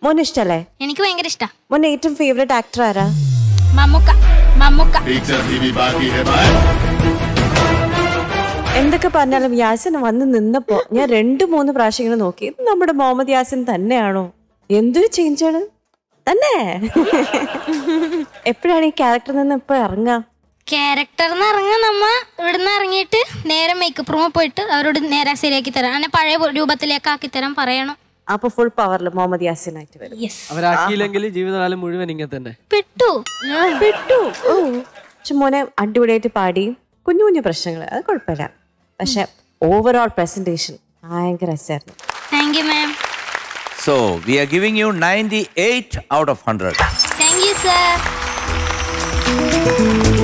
S7: മോൻ ഇഷ്ടല്ലേ?
S3: എനിക്ക് ഭയങ്കര ഇഷ്ടം.
S7: മോൻ ഏറ്റവും ഫേവറേറ്റ് ആക്ടർ ആരാ?
S3: മമ്മുക്ക. മമ്മുക്ക.
S7: എന്തൊക്കെ പറഞ്ഞാലും യാസിൻ വന്ന് നിന്നപ്പോ ഞാൻ രണ്ടു മൂന്ന് പ്രാവശ്യം ഇങ്ങനെ നോക്കി. ഇത് നമ്മുടെ മുഹമ്മദ് യാസിൻ തന്നെയാണോ? എന്തൊരു ചേഞ്ചാണ് തന്നെ. എപ്പോഴാണ് ഈ ക്യാരക്ടറിൽ നിന്ന് ഇപ്പൊ ഇറങ്ങാ?
S3: ക്യാരക്ടർന്ന് ഇറങ്ങാൻ നമ്മ ഇവിടുന്ന് ഇറങ്ങിയിട്ട് നേരെ മേക്കപ്പ് റൂമിൽ പോയിട്ട് അവരോട് നേരെ ശരിയാക്കി തരാം. അങ്ങനെ പഴയ രൂപത്തിലേക്ക് ആക്കി തരാൻ പറയണം.
S7: അപ്പൊ ഫുൾ പവറിൽ മുഹമ്മദ് യാസിൻ ആയിട്ട് വരും
S2: അവരാക്കിയില്ലെങ്കിൽ ജീവിതകാലം മുഴുവൻ ഇങ്ങനെ തന്നെ.
S3: പെട്ടു.
S7: പെട്ടു. ഓ. പക്ഷെ മോനെ അടിപൊളിയായിട്ട് പാടി. കുഞ്ഞു കുഞ്ഞു പ്രശ്നങ്ങൾ അത് കുഴപ്പമില്ല. പക്ഷെ ഓവറോൾ പ്രസന്റേഷൻ ഭയങ്കര രസമായിരുന്നു
S3: thank you ma'am
S4: so we are giving you ninety eight out of hundred
S3: thank you sir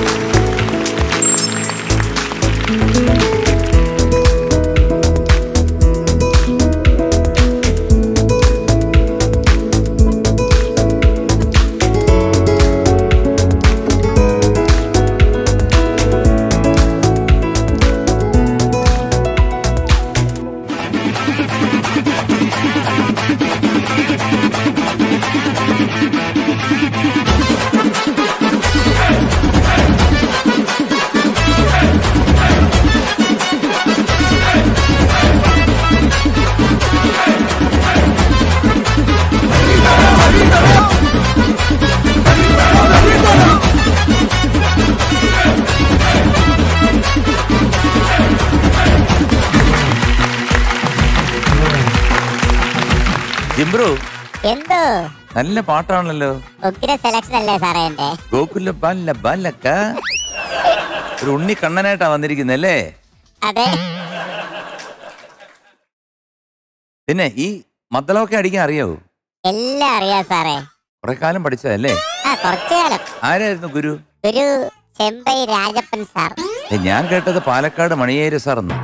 S4: നല്ല പാട്ടാണല്ലോ. ഗോകുല ബാല ബാലക്ക. ഒരു ഉണ്ണി കണ്ണനായിട്ടാ വന്നിരിക്കുന്നല്ലേ? പിന്നെ ഈ മദ്ദളമൊക്കെ അടിക്കാൻ അറിയാവോ?
S5: എല്ലാം അറിയാം സാറേ.
S4: കുറെ കാലം പഠിച്ചതല്ലേ? ആരായിരുന്നു ഗുരു?
S5: ഗുരു ചെമ്പൈ രാജപ്പൻ സാർ.
S4: ഞാൻ കേട്ടത് പാലക്കാട് മണിയേര് സാർ എന്ന്.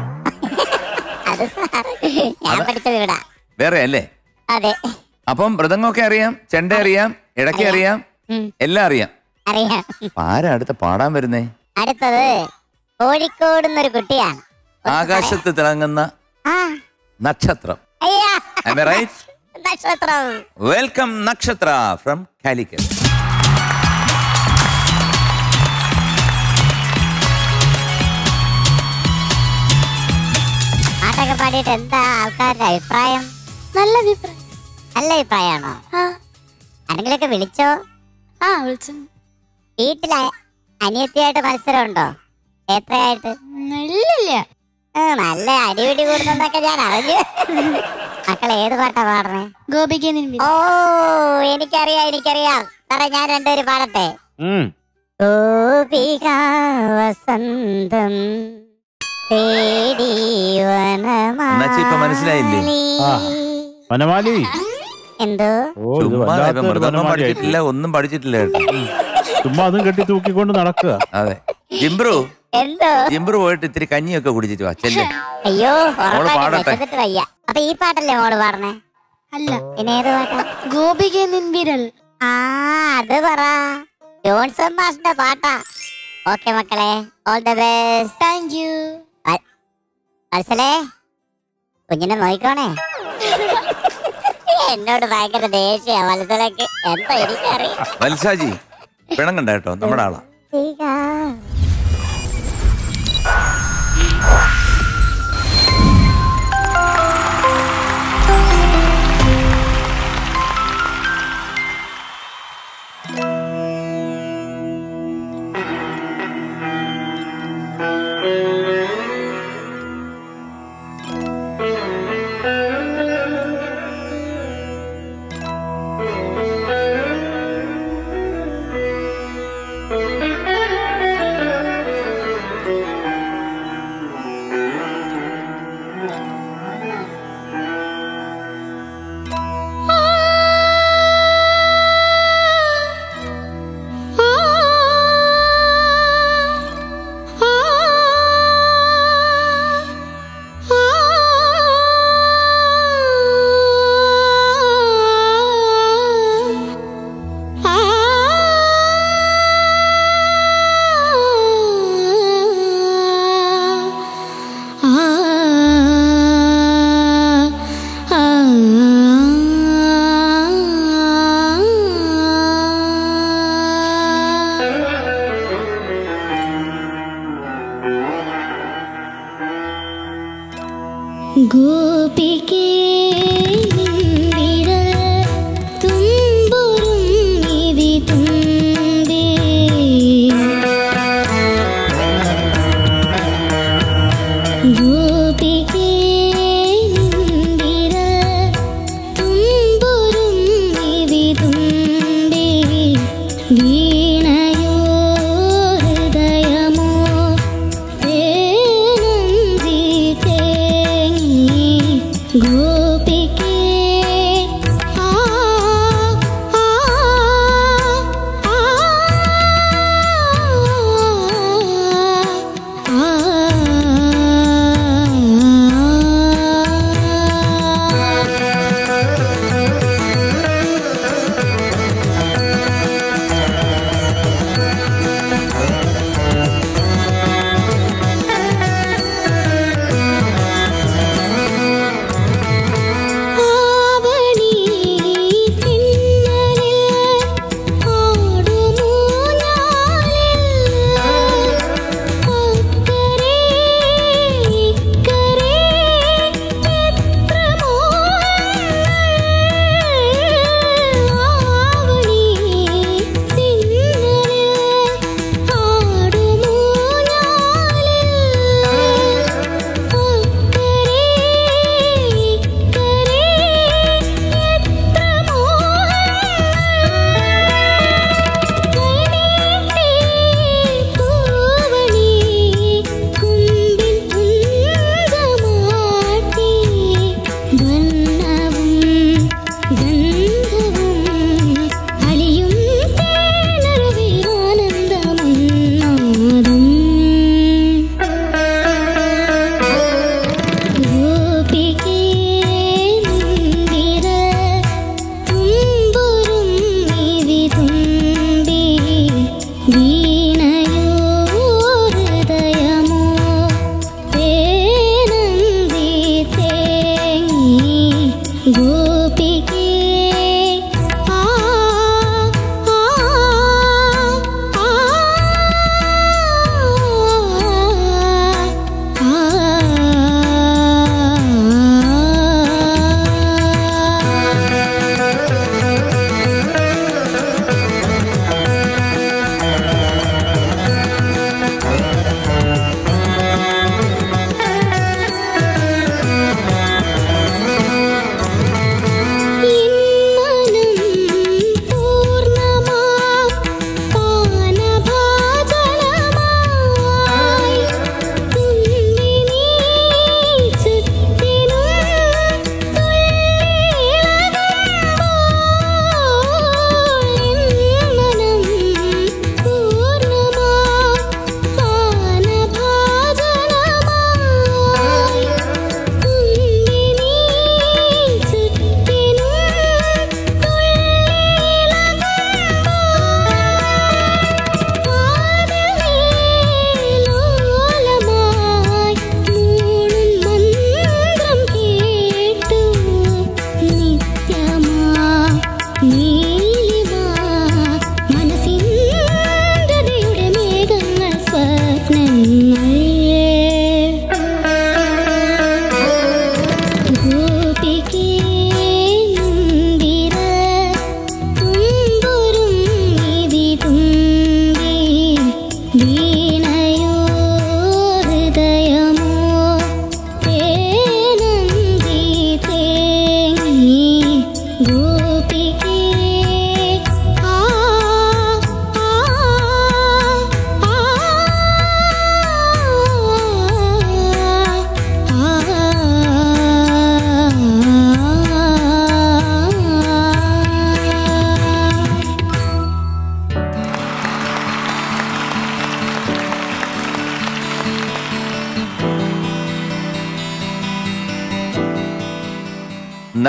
S4: വേറെ അല്ലേ?
S5: അതെ.
S4: അപ്പം മൃദംഗമൊക്കെ അറിയാം ചെണ്ട അറിയാം. ഇടയ്ക്ക് അറിയാം. എല്ലാം അറിയാം.
S5: അറിയാം.
S3: ആരാ അടുത്ത പാടാൻ വരുന്നേ?
S5: അടുത്തത് കോഴിക്കോട് ഒരു കുട്ടിയാണ്
S3: ആകാശത്ത് തിളങ്ങുന്ന
S5: ആ.
S3: നക്ഷത്രം.
S5: നക്ഷത്രം.
S3: വെൽക്കം നക്ഷത്ര ഫ്രം കാലിക്കറ്റ്
S5: പാട്ടൊക്കെ പാടിയിട്ട് എന്താ ആൾക്കാരുടെ അഭിപ്രായം?
S11: നല്ല അഭിപ്രായം.
S5: നല്ല അഭിപ്രായമാണോ? ആരെങ്കിലൊക്കെ വിളിച്ചോ?
S11: ആ വിളിച്ചു.
S5: വീട്ടിലെ അനിയത്തിയായിട്ട് മത്സരമുണ്ടോ? എത്രയായിട്ട്
S11: ഇല്ലില്ല.
S5: ആ, നല്ല അടിപിടി കൂടുന്നതൊക്കെ ഞാൻ അറിഞ്ഞു. മക്കൾ ഏത് പാട്ടാ പാടണേ
S11: ഗോപിക നിൻവി
S5: ഓ എനിക്കറിയാം എനിക്കറിയാം. സാറേ ഞാൻ രണ്ടുപേര് പാടട്ടെ. ഗോപിക വസന്തം
S3: മനസ്സിലായില്ലേ?
S6: വനമാലി.
S5: എന്തോ?
S3: മൃദംഗം പഠിച്ചിട്ടില്ല ഒന്നും പഠിച്ചിട്ടില്ല കേട്ടോ.
S6: ചുമ്മാ അതും കെട്ടി തൂക്കിക്കൊണ്ട് നടക്കുക.
S3: അതെ. ജിംബ്രു
S5: എന്തോ?
S3: ജിംബ്രു പോയിട്ട് ഇത്തിരി കഞ്ഞിയൊക്കെ കുടിച്ചിട്ട് വാ ചെല്ലേ.
S5: അയ്യോ
S3: പാടട്ടെ.
S5: വയ്യ. അപ്പൊ ഈ പാട്ടല്ലേ മോൾ പാടണേ
S11: അല്ല.
S5: പിന്നെ ഏത് പാട്ടാ?
S11: ഗോപിക നിൻവിരൽ
S5: ആ അത് പറ. ജോൺസൺ മാഷിന്റെ പാട്ടാ. ഓക്കെ മക്കളെ all the best
S11: thank you
S5: വത്സലേ കുഞ്ഞിനെ നോയിക്കോണേ. എന്നോട് ഭയങ്കര ദേഷ്യ മത്സരക്ക് എന്താ എനിക്കറിയാം
S3: വത്സാജി പിണങ്ങണ്ട കേട്ടോ നമ്മുടെ ആളാ.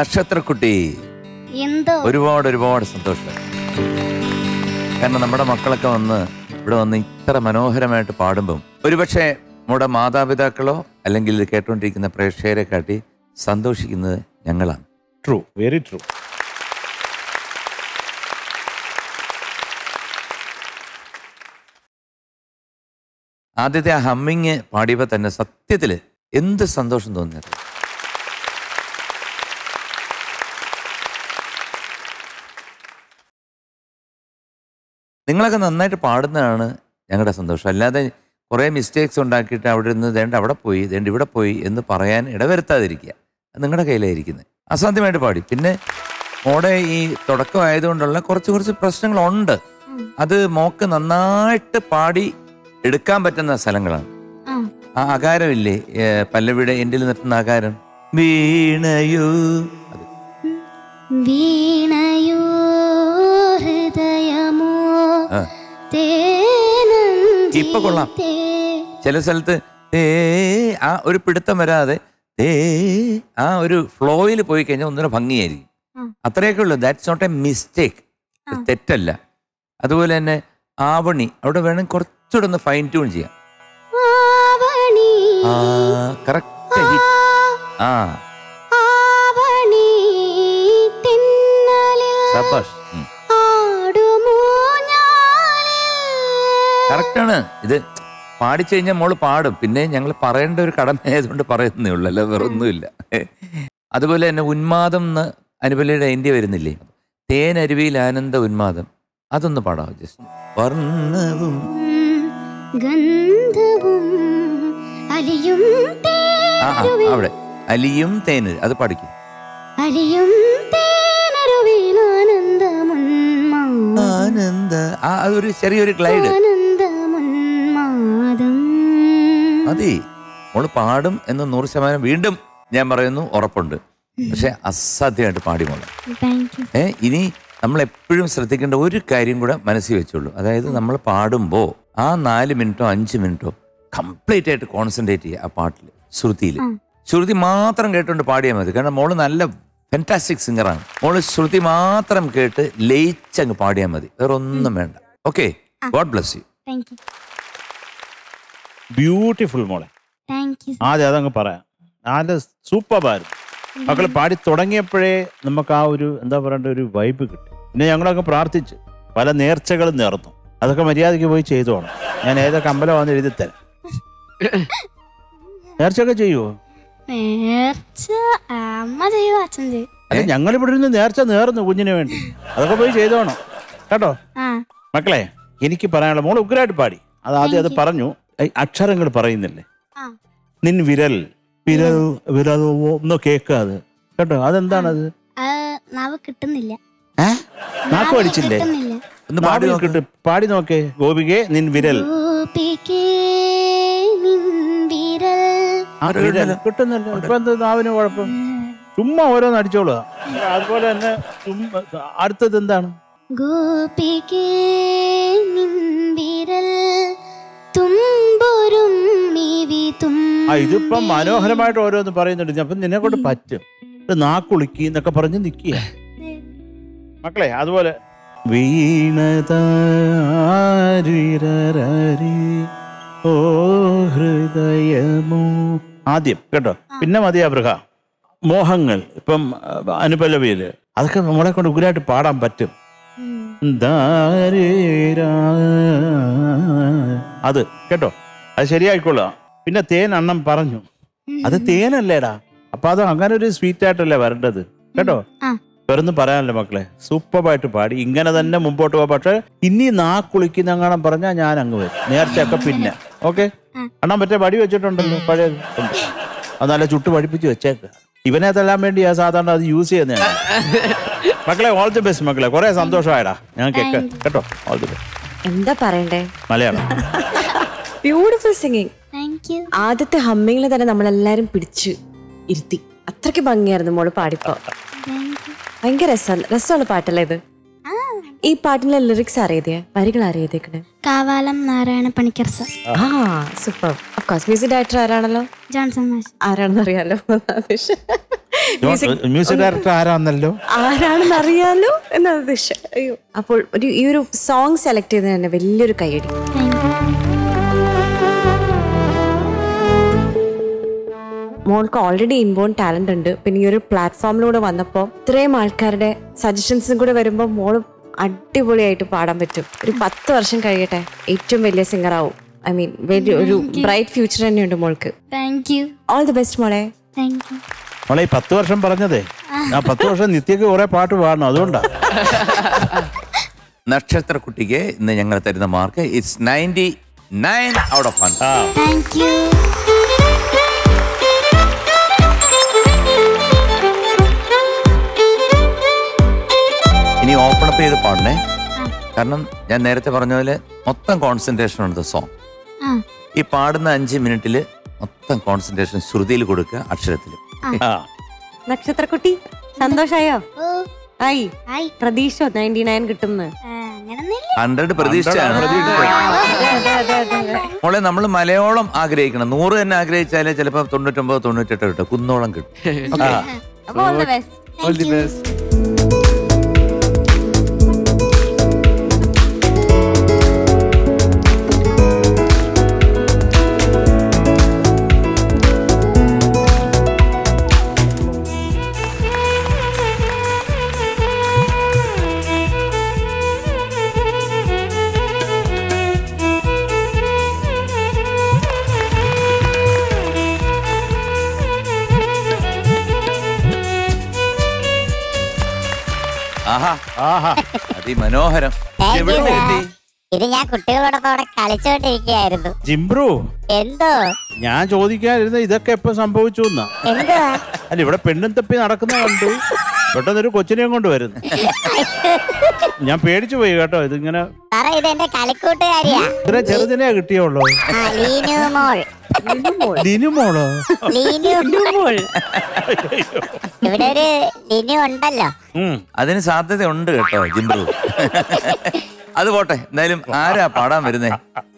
S4: നക്ഷത്രക്കുട്ടി.
S3: എന്തോ?
S4: ഒരുപാട് ഒരുപാട് സന്തോഷം. കാരണം നമ്മുടെ മക്കളൊക്കെ വന്ന് ഇവിടെ വന്ന് ഇത്ര മനോഹരമായിട്ട് പാടുമ്പം ഒരുപക്ഷെ നമ്മുടെ മാതാപിതാക്കളോ അല്ലെങ്കിൽ ഇത് കേട്ടുകൊണ്ടിരിക്കുന്ന പ്രേക്ഷകരെ കാട്ടി സന്തോഷിക്കുന്നത് ഞങ്ങളാണ്.
S6: ട്രൂ വെരി ട്രൂ
S4: ആദ്യത്തെ ആ ഹമ്മിങ് പാടിയപ്പോൾ തന്നെ സത്യത്തിൽ എന്ത് സന്തോഷം തോന്നിയത് നിങ്ങളൊക്കെ നന്നായിട്ട് പാടുന്നതാണ് ഞങ്ങളുടെ സന്തോഷം. അല്ലാതെ കുറേ മിസ്റ്റേക്സ് ഉണ്ടാക്കിയിട്ട് അവിടെ നിന്ന് ദേണ്ട അവിടെ പോയി ദേണ്ട ഇവിടെ പോയി എന്ന് പറയാൻ ഇടവരുത്താതിരിക്കുക. നിങ്ങളുടെ കയ്യിലായിരിക്കുന്നത്. അസാധ്യമായിട്ട് പാടി. പിന്നെ മോടെ ഈ തുടക്കമായതുകൊണ്ടുള്ള കുറച്ച് കുറച്ച് പ്രശ്നങ്ങളുണ്ട്. അത് മോക്ക് നന്നായിട്ട് പാടി എടുക്കാൻ പറ്റുന്ന സ്ഥലങ്ങളാണ്.
S3: ആ.
S4: അകാരമില്ലേ? പല്ലവിയുടെ എന്റെ നിർത്തുന്ന ആകാരം വീണയോ? അത്. ഇപ്പൊ കൊള്ളാം. ചില സ്ഥലത്ത് ഏ ആ ഒരു പിടുത്തം വരാതെ ഏ ആ ഒരു ഫ്ലോയിൽ പോയി കഴിഞ്ഞാൽ ഒന്നുകൂടെ ഭംഗിയായിരിക്കും. അത്രയൊക്കെ ഉള്ളൂ. ദാറ്റ്സ് നോട്ട് എ മിസ്റ്റേക്ക് തെറ്റല്ല. അതുപോലെ തന്നെ ആവണി. അവിടെ വേണം കുറച്ചുകൂടെ ഒന്ന് ഫൈൻ ട്യൂൺ ചെയ്യാം കറക്റ്റ് ആ. സബാഷ്. കറക്റ്റാണ്. ഇത് പാടിച്ചു കഴിഞ്ഞാൽ മോൾ പാടും. പിന്നെ ഞങ്ങൾ പറയേണ്ട ഒരു കടമയായതുകൊണ്ട് പറയുന്നേ ഉള്ളൂ. അല്ല വേറെ ഒന്നുമില്ല അതുപോലെ തന്നെ ഉന്മാദം എന്ന് അനുപലിയുടെ ഇന്ത്യ വരുന്നില്ലേ? തേനരുവിയിൽ ആനന്ദ ഉന്മാദം. അതൊന്ന് പാടാം ജസ്റ്റ്? വർണവും
S3: ഗന്ധവും അലിയും
S4: ആ ആ അവിടെ. അലിയും തേന് അത് പഠിക്കും
S3: അലിയും
S4: ആനന്ദ. ആ അതൊരു ചെറിയൊരു ഗ്ലൈഡ്. മതി. മോൾ പാടും എന്ന് നൂറ് ശതമാനം വീണ്ടും ഞാൻ പറയുന്നു ഉറപ്പുണ്ട്. പക്ഷെ അസാധ്യമായിട്ട് പാടി മോളെ. ഏ ഇനി നമ്മൾ എപ്പോഴും ശ്രദ്ധിക്കേണ്ട ഒരു കാര്യം കൂടെ മനസ്സിൽ വെച്ചുള്ളൂ അതായത് നമ്മൾ പാടുമ്പോൾ ആ നാല് മിനിറ്റോ അഞ്ച് മിനിറ്റോ കംപ്ലീറ്റ് ആയിട്ട് കോൺസെൻട്രേറ്റ് ചെയ്യുക ആ പാട്ടിൽ ശ്രുതിയിൽ ശ്രുതി മാത്രം കേട്ടുകൊണ്ട് പാടിയാൽ മതി. കാരണം മോൾ നല്ല ഫെന്റാസ്റ്റിക് സിംഗറാണ് മോൾ ശ്രുതി മാത്രം കേട്ട് ലയിച്ചങ്ങ് പാടിയാൽ മതി. വേറെ ഒന്നും വേണ്ട. Okay god bless you
S3: thank you
S6: beautiful മോളെ. ആദ്യം അതങ്ങ് പറയാം. നല്ല സൂപ്പറായിരുന്നു മക്കൾ പാടി തുടങ്ങിയപ്പോഴേ നമുക്ക് ആ ഒരു എന്താ പറയണ്ട ഒരു വൈബ് കിട്ടി. പിന്നെ ഞങ്ങളങ്ങ് പ്രാർത്ഥിച്ച് പല നേർച്ചകളും നേർന്നു. അതൊക്കെ മര്യാദയ്ക്ക് പോയി ചെയ്തോണം. ഞാൻ ഏതൊക്കെ അമ്പലം വന്ന് എഴുതി തരാം. നേർച്ചയൊക്കെ ചെയ്യുവോ? അല്ലെ ഞങ്ങൾ ഇവിടെ ഇരുന്ന് നേർച്ച നേർന്നു കുഞ്ഞിന് വേണ്ടി. അതൊക്കെ പോയി ചെയ്തോണം. കേട്ടോ? മക്കളെ എനിക്ക് പറയാനുള്ള മോൾ ഉഗ്രായിട്ട് പാടി. അത് ആദ്യം അത് പറഞ്ഞു. അക്ഷരങ്ങൾ പറയുന്നില്ലേ? നിൻ വിരൽ വിരൽ വിരൽ ഒന്നും കേക്കാതെ കേട്ടോ? അതെന്താണത്
S3: അത്? നാവ് കിട്ടുന്നില്ല.
S6: നാക്ക് പഠിച്ചില്ലേ
S3: കിട്ടുന്നില്ല.
S4: ഒന്ന് പാടി
S6: നോക്കിട്ട്
S4: നോക്ക്.
S6: പാടി നോക്കേ. ഗോപികെ നിൻ വിരൽ.
S3: ഗോപികേ നിൻ വിരൽ.
S6: ആ വിരൽ. കിട്ടുന്നില്ല. ഇപ്പൊ എന്ത് നാവിന് കുഴപ്പം? ചുമ്മാ ഓരോന്ന് അടിച്ചോളുക. അതുപോലെ തന്നെ അടുത്തത് എന്താണ്?
S3: ഗോപികേ നിൻ വിരൽ. മിവി
S6: ആ ഇതിപ്പം മനോഹരമായിട്ട് ഓരോന്ന് പറയുന്നുണ്ട്. അപ്പൊ നിന്നെ കൊണ്ട് പറ്റും. നാക്കുളിക്കി എന്നൊക്കെ പറഞ്ഞ് നിക്കുക മക്കളെ അതുപോലെ. ഓ ഹൃദയമോ. ആദ്യം കേട്ടോ? പിന്നെ മതിയാ ബൃഹ. മോഹങ്ങൾ ഇപ്പം അനുപല്ലവിയിൽ അതൊക്കെ നമ്മളെ കൊണ്ട് ഉഗ്രായിട്ട് പാടാൻ പറ്റും. ദാരിരാ. അത് കേട്ടോ? അത് ശരിയായിക്കോളാം. പിന്നെ തേൻ അണ്ണം പറഞ്ഞു. അത് തേനല്ലേടാ. അപ്പൊ അത് അങ്ങനെ ഒരു സ്വീറ്റ് ആയിട്ടല്ലേ വരേണ്ടത്. കേട്ടോ?
S3: ആ.
S6: വേറൊന്നും പറയാനല്ലോ മക്കളെ. സൂപ്പറായിട്ട് പാടി. ഇങ്ങനെ തന്നെ മുമ്പോട്ട് പോവാ. പക്ഷെ ഇനി നാ കുളിക്കുന്ന അങ്ങനെ പറഞ്ഞാൽ ഞാൻ അങ്ങ് വരും. നേർച്ചയൊക്കെ പിന്നെ. ഓക്കെ? അണ്ണാൻ മറ്റേ വടി വെച്ചിട്ടുണ്ടല്ലോ. പഴയ അത് നല്ല ചുട്ട് പഠിപ്പിച്ച് വെച്ചേക്ക. ഇവനെ തല്ലാൻ വേണ്ടി ആ സാധാരണ അത് യൂസ് ചെയ്യുന്നതാണ്. മക്കളെ ഓൾ ദി ബെസ്റ്റ് മക്കളെ. കുറെ സന്തോഷമായടാ. ഞങ്ങൾക്കൊക്കെ കേട്ടോ? ഓൾ ദി ബെസ്റ്റ്
S7: എന്താ പറയണ്ടേ?
S6: Malayalam.
S7: Beautiful singing
S3: thank you
S7: ആദ്യത്തെ ഹമ്മിങ്ങിൽ തന്നെ നമ്മളെല്ലാരും പിടിച്ച് ഇരുത്തി. അത്രയ്ക്ക് ഭംഗിയായിരുന്നു മോൾ പാടിപ്പോ ഭയങ്കര രസമാണ് രസമുള്ള പാട്ടല്ലേ ഇത്? ഈ പാട്ടിലെ ലിറിക്സ് അറിയതേ വരികൾ അറിയതേക്കണേ
S3: കാവാലം നാരായണ പണിക്കർ സർ.
S7: ആ super of course music director ആരാണല്ലോ?
S3: Johnson മാഷ്.
S7: ആരാണെന്ന് അറിയാലോ
S6: മ്യൂസിക് ഡയറക്ടർ ആരാന്നല്ലോ?
S7: ആരാണെന്ന് അറിയാലോ അയ്യോ. അപ്പോൾ ഒരു ഈ ഒരു സോങ് സെലക്ട് ചെയ്തത് തന്നെ വലിയൊരു കൈയടി മോൾക്ക് ഓൾറെഡി ഇൻബോൺ ടാലന്റ് ഉണ്ട്. പിന്നെ ഈ ഒരു പ്ലാറ്റ്ഫോമിലൂടെ വന്നപ്പോൾ ഇത്രയും ആൾക്കാരുടെ സജഷൻസും കൂടെ വരുമ്പോൾ മോൾ അടിപൊളിയായിട്ട് പാടാൻ പറ്റും. ഒരു പത്ത് വർഷം കഴിയട്ടെ ഏറ്റവും വലിയ സിംഗർ ആവും. ഐ മീൻ വലിയ ഒരു ബ്രൈറ്റ് ഫ്യൂച്ചർ തന്നെയുണ്ട് മോൾക്ക്.
S3: Thank you
S7: all the best മോളെ.
S3: താങ്ക് യു
S6: മോളെ ഈ പത്ത് വർഷം പറഞ്ഞതേ ആ പത്ത് വർഷം നിത്യക്ക് കുറെ പാട്ട് പാടണം അതുകൊണ്ടാ.
S4: നക്ഷത്രക്കുട്ടിക്ക് ഇന്ന് ഞങ്ങൾ തരുന്ന mark it's ninety nine out of hundred
S3: thank you
S4: ഇനി ഓപ്പൺ അപ്പ് ചെയ്ത് പാടണേ. കാരണം ഞാൻ നേരത്തെ പറഞ്ഞ പോലെ മൊത്തം കോൺസെൻട്രേഷൻ ഉണ്ട് സോങ്
S3: ആ.
S4: ഈ പാടുന്ന അഞ്ച് മിനിറ്റിൽ മൊത്തം കോൺസെൻട്രേഷൻ ശ്രുതിയിൽ കൊടുക്കുക അക്ഷരത്തിൽ
S6: ആ.
S1: നക്ഷത്രക്കുട്ടി സന്തോഷായോ? ആയി. പ്രതീക്ഷ നയന്റി നയൻ കിട്ടുന്നു.
S4: ഹൺഡ്രഡ് പ്രതീക്ഷയാണ്. മോളെ നമ്മൾ മലയോളം ആഗ്രഹിക്കണം. നൂറ് തന്നെ ആഗ്രഹിച്ചാലേ ചിലപ്പോ തൊണ്ണൂറ്റൊമ്പത് തൊണ്ണൂറ്റെട്ട് കിട്ടും. കുന്നോളം കിട്ടും.
S1: ഓൾ ദി ബെസ്റ്റ്
S4: അതിമനോഹരം.
S5: ഇത് ഞാൻ കുട്ടികളോടൊപ്പം അവിടെ കളിച്ചോണ്ടിരിക്കുകയായിരുന്നു.
S6: ജിംബ്രു.
S5: എന്തോ?
S6: ഞാൻ ചോദിക്കാതിരുന്ന ഇതൊക്കെ എപ്പോ സംഭവിച്ചു എന്നാ. അല്ല ഇവിടെ പെണ്ണും തപ്പി നടക്കുന്ന കണ്ടു. പെട്ടെന്നൊരു കൊച്ചിനെയും കൊണ്ട് വരുന്നു. ഞാൻ പേടിച്ചു പോയി കേട്ടോ ഇതിങ്ങനെ. ചെറുതിനെ കിട്ടിയുള്ളൂ. ലിനുമോളോ
S5: ലീനു മോൾ ഇവിടെ ഒരു ലിനു ഉണ്ടല്ലോ.
S4: അതിന് സാധ്യത ഉണ്ട് കേട്ടോ ജിംബ്രു അത് പോട്ടെ എന്തായാലും ആരാ പാടാൻ വരുന്നേ?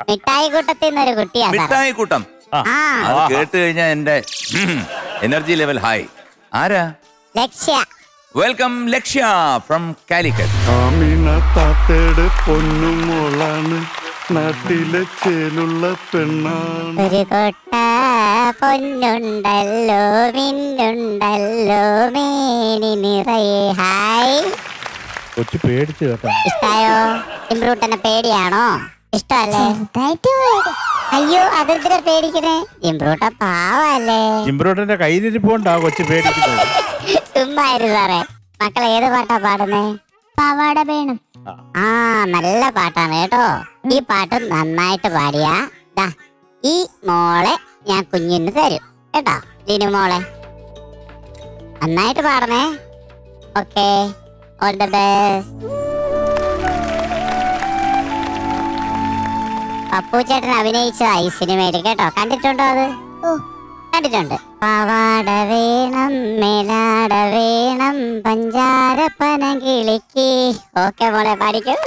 S5: മിഠായി കൂട്ടത്തിൽ നിന്നൊരു കുട്ടിയാ
S4: മിഠായി കൂട്ടം
S5: ആ.
S4: അത് കേട്ട് കഴിഞ്ഞാൽ എന്റെ എനർജി ലെവൽ ഹൈ. ആരാ?
S5: ലക്ഷ്യ.
S4: Welcome Lakshya from Calicut.
S12: പൊന്നുമോളാണ്. നാട്ടിലെ ചേലുള്ള പെണ്ണാണ്.
S5: ഒരു കൊട്ട പൊന്നുണ്ടല്ലോ മിന്നുണ്ടല്ലോ മേനി നിറയെ. ഹായ്.
S6: കൊച്ചു പേടിച്ചു കേട്ടോ.
S5: ഇഷ്ടായോ? ഇമ്പ്രൂട്ടനെ പേടിയാണോ? ഇഷ്ടല്ലേ അയ്യോ അതെന്തിനാ പേടിക്കണേ പാവല്ലേ.
S6: ജിംബ്രോട്ടന്റെ കയ്യിലിരിപ്പോണ്ടാ കൊച്ചു പേടിക്കുന്നത്.
S5: ചുമ്മായിരുന്നു സാറേ മക്കൾ ഏത് പാട്ടാ പാടുന്നേ? പാവാട വേണം. ആ. നല്ല പാട്ടാണ് കേട്ടോ. ഈ പാട്ട് നന്നായിട്ട് പാടിയാ. ദാ ഈ മോളെ ഞാൻ കുഞ്ഞിന് തരും. കേട്ടോ ലിനു മോളെ. നന്നായിട്ട് പാടണേ. Okay all the best Pappu ചേട്ടൻ അഭിനയിച്ചതാ ഈ സിനിമയിൽ കേട്ടോ. കണ്ടിട്ടുണ്ടോ അത്? കണ്ടിട്ടുണ്ട് പാവാട വേണം മേലാട വേണം പഞ്ചാരപ്പന കിളിക്ക്. ഓക്കെ മോളെ പാടിക്കും.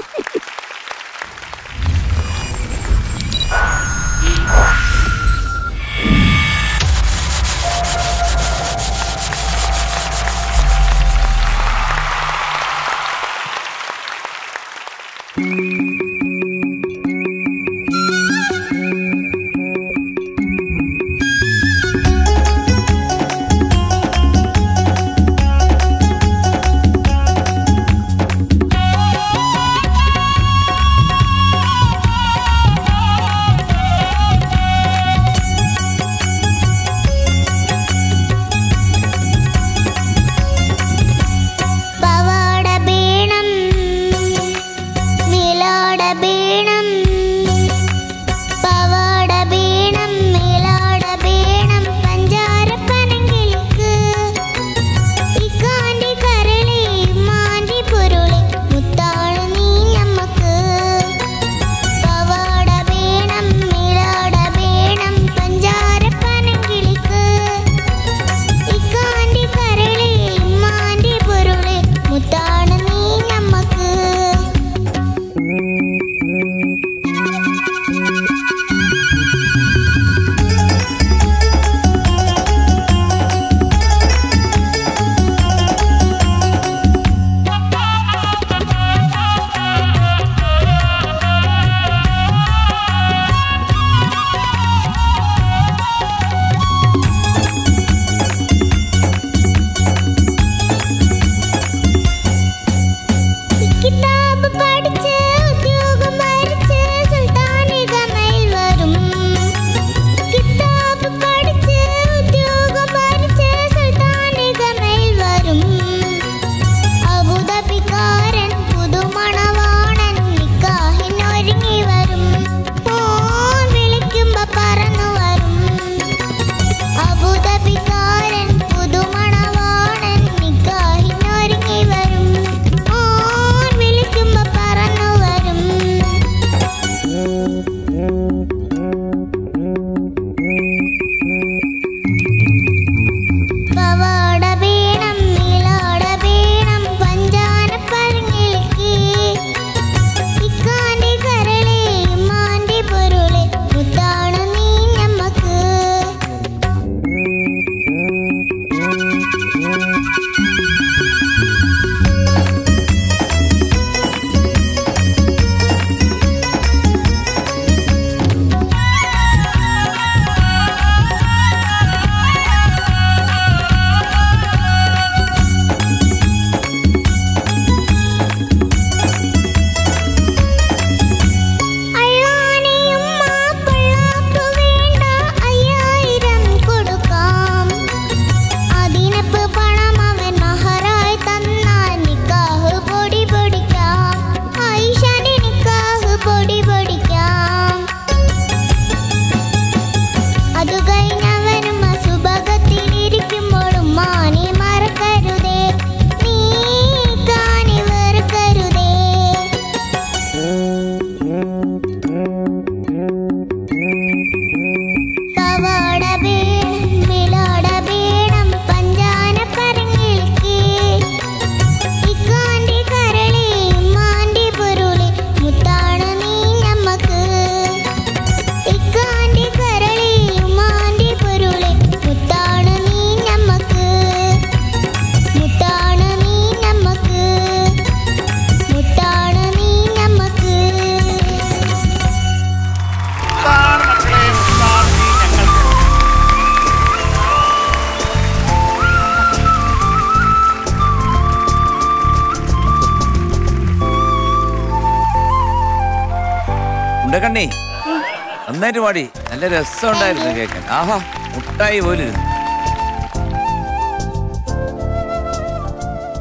S4: പാടി നല്ല രസമുണ്ടായിരുന്നു കേൾക്കാൻ ആഹാ മുട്ടായി പോലിരുന്നു.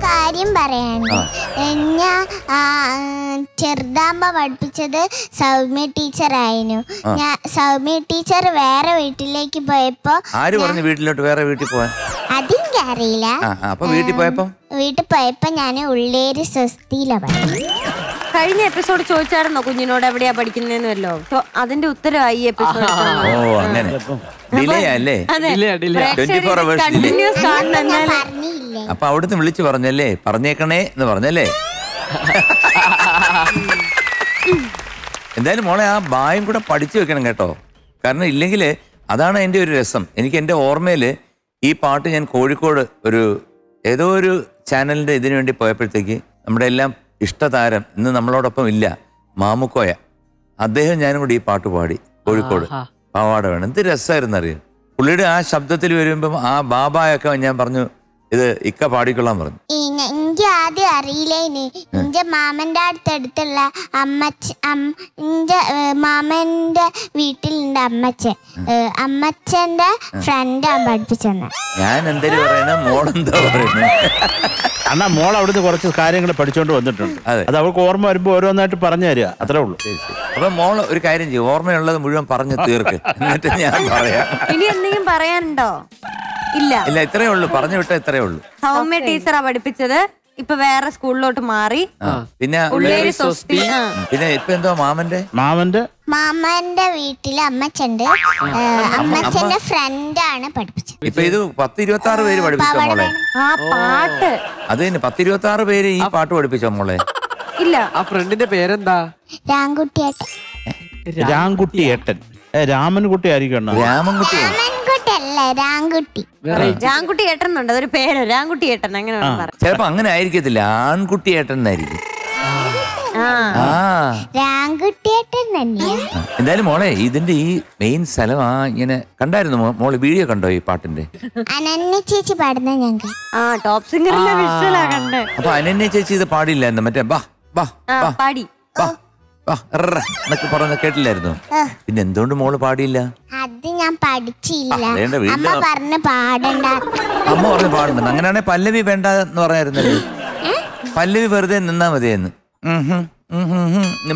S8: കാര്യം പറയാണ് ഞാൻ ആ, പഠിപ്പിച്ചത് സൗമ്യ ടീച്ചറായിരുന്നു. ഞാൻ സൗമ്യ ടീച്ചർ വേറെ വീട്ടിലേക്ക് പോയപ്പോ
S4: ആര് പറഞ്ഞു വീട്ടിലോട്ട് വേറെ വീട്ടിൽ പോവാൻ?
S8: അതെനിക്കറിയില്ല
S4: വീട്ടിൽ പോയപ്പോ?
S8: വീട്ടിൽ പോയപ്പോ ഞാൻ ഉള്ളേര് സ്വസ്തിയിലാണ്
S1: കഴിഞ്ഞ എപ്പിസോഡ് ചോദിച്ചായിരുന്നോ കുഞ്ഞിനോട് എവിടെയാ പഠിക്കുന്നതെന്ന് വല്ലോ സോ അതിന്റെ ഉത്തരവായി എപ്പിസോഡ്
S4: ഓ അങ്ങനെ. ഡിലേ അല്ലേ?
S1: അതെ.
S2: Delay ആ,
S4: 24 hours
S1: കണ്ടിന്യൂസ് കാണുന്ന എന്നാൽ
S8: പറഞ്ഞില്ലേ?
S4: അപ്പൊ അവിടുന്ന് വിളിച്ചു പറഞ്ഞല്ലേ? പറഞ്ഞേക്കണേ എന്ന് പറഞ്ഞല്ലേ? എന്തായാലും മോളെ ആ ബായും കൂടെ പഠിച്ചു വെക്കണം കേട്ടോ. കാരണം ഇല്ലെങ്കിൽ അതാണ് എന്റെ ഒരു രസം. എനിക്ക് എന്റെ ഓർമ്മയിൽ ഈ പാട്ട് ഞാൻ കോഴിക്കോട് ഒരു ഏതോ ഒരു ചാനലിന്റെ ഇതിനു വേണ്ടി പോയപ്പോഴത്തേക്ക് നമ്മുടെ എല്ലാം ഇഷ്ടതാരം ഇന്ന് നമ്മളോടൊപ്പം ഇല്ല. മാമുക്കോയ. അദ്ദേഹം ഞാനും കൂടി ഈ പാട്ട് പാടി. കോഴിക്കോട്. പാവാട വേണം. എന്ത് രസമായിരുന്നു അറിയാം പുള്ളിയുടെ ആ ശബ്ദത്തിൽ വരുമ്പം ആ ബാബായൊക്കെ ഞാൻ പറഞ്ഞു ഇത് ഇക്ക പാടിക്കൊള്ളാൻ പറഞ്ഞു.
S8: എനിക്ക് ആദ്യം അറിയില്ലേന്. എന്റെ മാമന്റെ അടുത്തടുത്തുള്ള അമ്മച്ച എന്റെ മാമന്റെ വീട്ടിലുണ്ട് അമ്മച്ച അമ്മച്ചന്റെ ഫ്രണ്ട് ഫ്രണ്ടാണ് പഠിപ്പിച്ചെന്ന്.
S4: ഞാൻ എന്തേലും പറയുന്ന മോളെന്താ പറയുന്നത്
S6: അണ്ണാ മോൾ അവിടുന്ന് കുറച്ച് കാര്യങ്ങൾ പഠിച്ചോണ്ട് വന്നിട്ടുണ്ട്.
S4: അതെ.
S6: അത് അവൾക്ക് ഓർമ്മ വരുമ്പോ ഓരോന്നായിട്ട് പറഞ്ഞു തരിക അത്രേ ഉള്ളൂ.
S4: അപ്പൊ മോൾ ഒരു കാര്യം ചെയ്യും. ഓർമ്മയുള്ളത് മുഴുവൻ പറഞ്ഞു തീർക്ക്. എന്നിട്ട് ഞാൻ പറയാം.
S1: ഇനി എന്തെങ്കിലും പറയാനുണ്ടോ? ഇല്ല.
S4: ഇല്ല ഇത്രയേ ഉള്ളൂ. പറഞ്ഞു വിട്ട ഇത്രയേ ഉള്ളൂ.
S1: സൗമ്യ ടീച്ചറാ പഠിപ്പിച്ചത്. ഇപ്പൊ വേറെ സ്കൂളിലോട്ട് മാറി.
S4: പിന്നെ
S1: ഉള്ളേരി സ്വസ്തി
S4: പിന്നെ ഇപ്പൊ എന്തോ മാമന്റെ?
S6: മാമന്റെ?
S8: മാമന്റെ വീട്ടിൽ അമ്മച്ചുണ്ട്. അമ്മച്ചന്റെ ഫ്രണ്ടാണ് പഠിപ്പിച്ചത്.
S4: ഇപ്പൊ ഇത് പത്ത് ഇരുപത്തി ആറ് പേര് പഠിപ്പിച്ചോ മോളെ?
S1: ആ പാട്ട്.
S4: അത് തന്നെ പത്ത് ഇരുപത്തി ആറ് പേര് ഈ പാട്ട് പഠിപ്പിച്ചോ മോളെ?
S1: ഇല്ല.
S2: ആ ഫ്രണ്ടിന്റെ പേരെന്താ?
S8: രാംകുട്ടിയേട്ടൻ.
S6: രാംകുട്ടി ഏട്ടൻ രാമൻകുട്ടി ആയിരിക്കും
S4: രാമൻകുട്ടി
S8: രാമൻകുട്ടിയല്ല രാംകുട്ടി.
S1: രാംകുട്ടി ഏട്ടനുണ്ട് അതൊരു പേര്. രാംകുട്ടി ഏട്ടൻ അങ്ങനെ
S4: ചിലപ്പോ അങ്ങനെ ആയിരിക്കത്തില്ല. ആൺകുട്ടി
S8: രാംകുട്ടിയേട്ടൻ തന്നെയാ.
S4: എന്തായാലും മോളെ ഇതിന്റെ ഈ മെയിൻ സ്ഥലം ആ ഇങ്ങനെ കണ്ടായിരുന്നു? മോൾ വീഡിയോ കണ്ടോ ഈ പാട്ടിന്റെ?
S8: അനന്യ ചേച്ചി പാടുന്ന
S1: ആ ടോപ്പ് കണ്ട്
S4: അപ്പൊ അനന്യ ചേച്ചി ഇത് പാടില്ലായിരുന്നു. മറ്റേ ബാ ബാ ബാ.
S1: പാടി.
S4: എറ എന്നൊക്കെ പറഞ്ഞ കേട്ടില്ലായിരുന്നു. പിന്നെ എന്തുകൊണ്ട് മോൾ പാടിയില്ല?
S8: അത് ഞാൻ പഠിച്ചില്ല. അമ്മ പറഞ്ഞു പാടണ്ട.
S4: അമ്മ പറഞ്ഞു പാടണ്ട. അങ്ങനെയാണെങ്കിൽ പല്ലവി വേണ്ട എന്ന് പറയായിരുന്നല്ലോ പല്ലവി വെറുതെ നിന്നാ മതിയെന്ന്.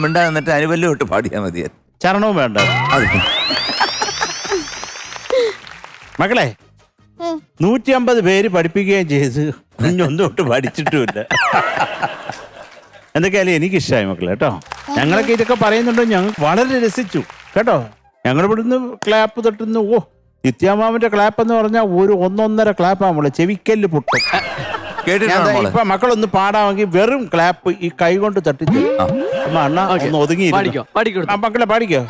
S4: മിണ്ടാ നിന്നിട്ട് അനുപല്ലു ഇട്ട് പാടിയാ മതിയായിരുന്നു
S6: ചരണവും വേണ്ട.
S4: അത്.
S6: മക്കളെ. നൂറ്റി അമ്പത് പേര് പഠിപ്പിക്കുകയും ചെയ്ത് കുഞ്ഞൊന്നും തൊട്ട് പഠിച്ചിട്ടുമില്ല. എന്തൊക്കെയായാലും എനിക്ക് ഇഷ്ടമായി മക്കളെ കേട്ടോ. ഞങ്ങളൊക്കെ ഇതൊക്കെ പറയുന്നുണ്ടോ ഞങ്ങൾ വളരെ രസിച്ചു കേട്ടോ. ഞങ്ങൾ ഇവിടുന്ന് ക്ലാപ്പ് തട്ടുന്നു. ഓ നിത്യാമാവിന്റെ ക്ലാപ്പ് എന്ന് പറഞ്ഞാൽ ഒരു ഒന്നൊന്നര ക്ലാപ്പാ നമ്മൾ ചെവിക്കല്ല് പൊട്ടും. ഇപ്പൊ മക്കളൊന്ന് പാടാമെങ്കിൽ വെറും ക്ലാപ്പ് ഈ കൈ കൊണ്ട് തട്ടിച്ചു അണ്ണ ഒന്ന് ഒതുങ്ങി
S2: പാടിക്കോ? പാടിക്കോ
S6: മക്കളെ പാടിക്കോ?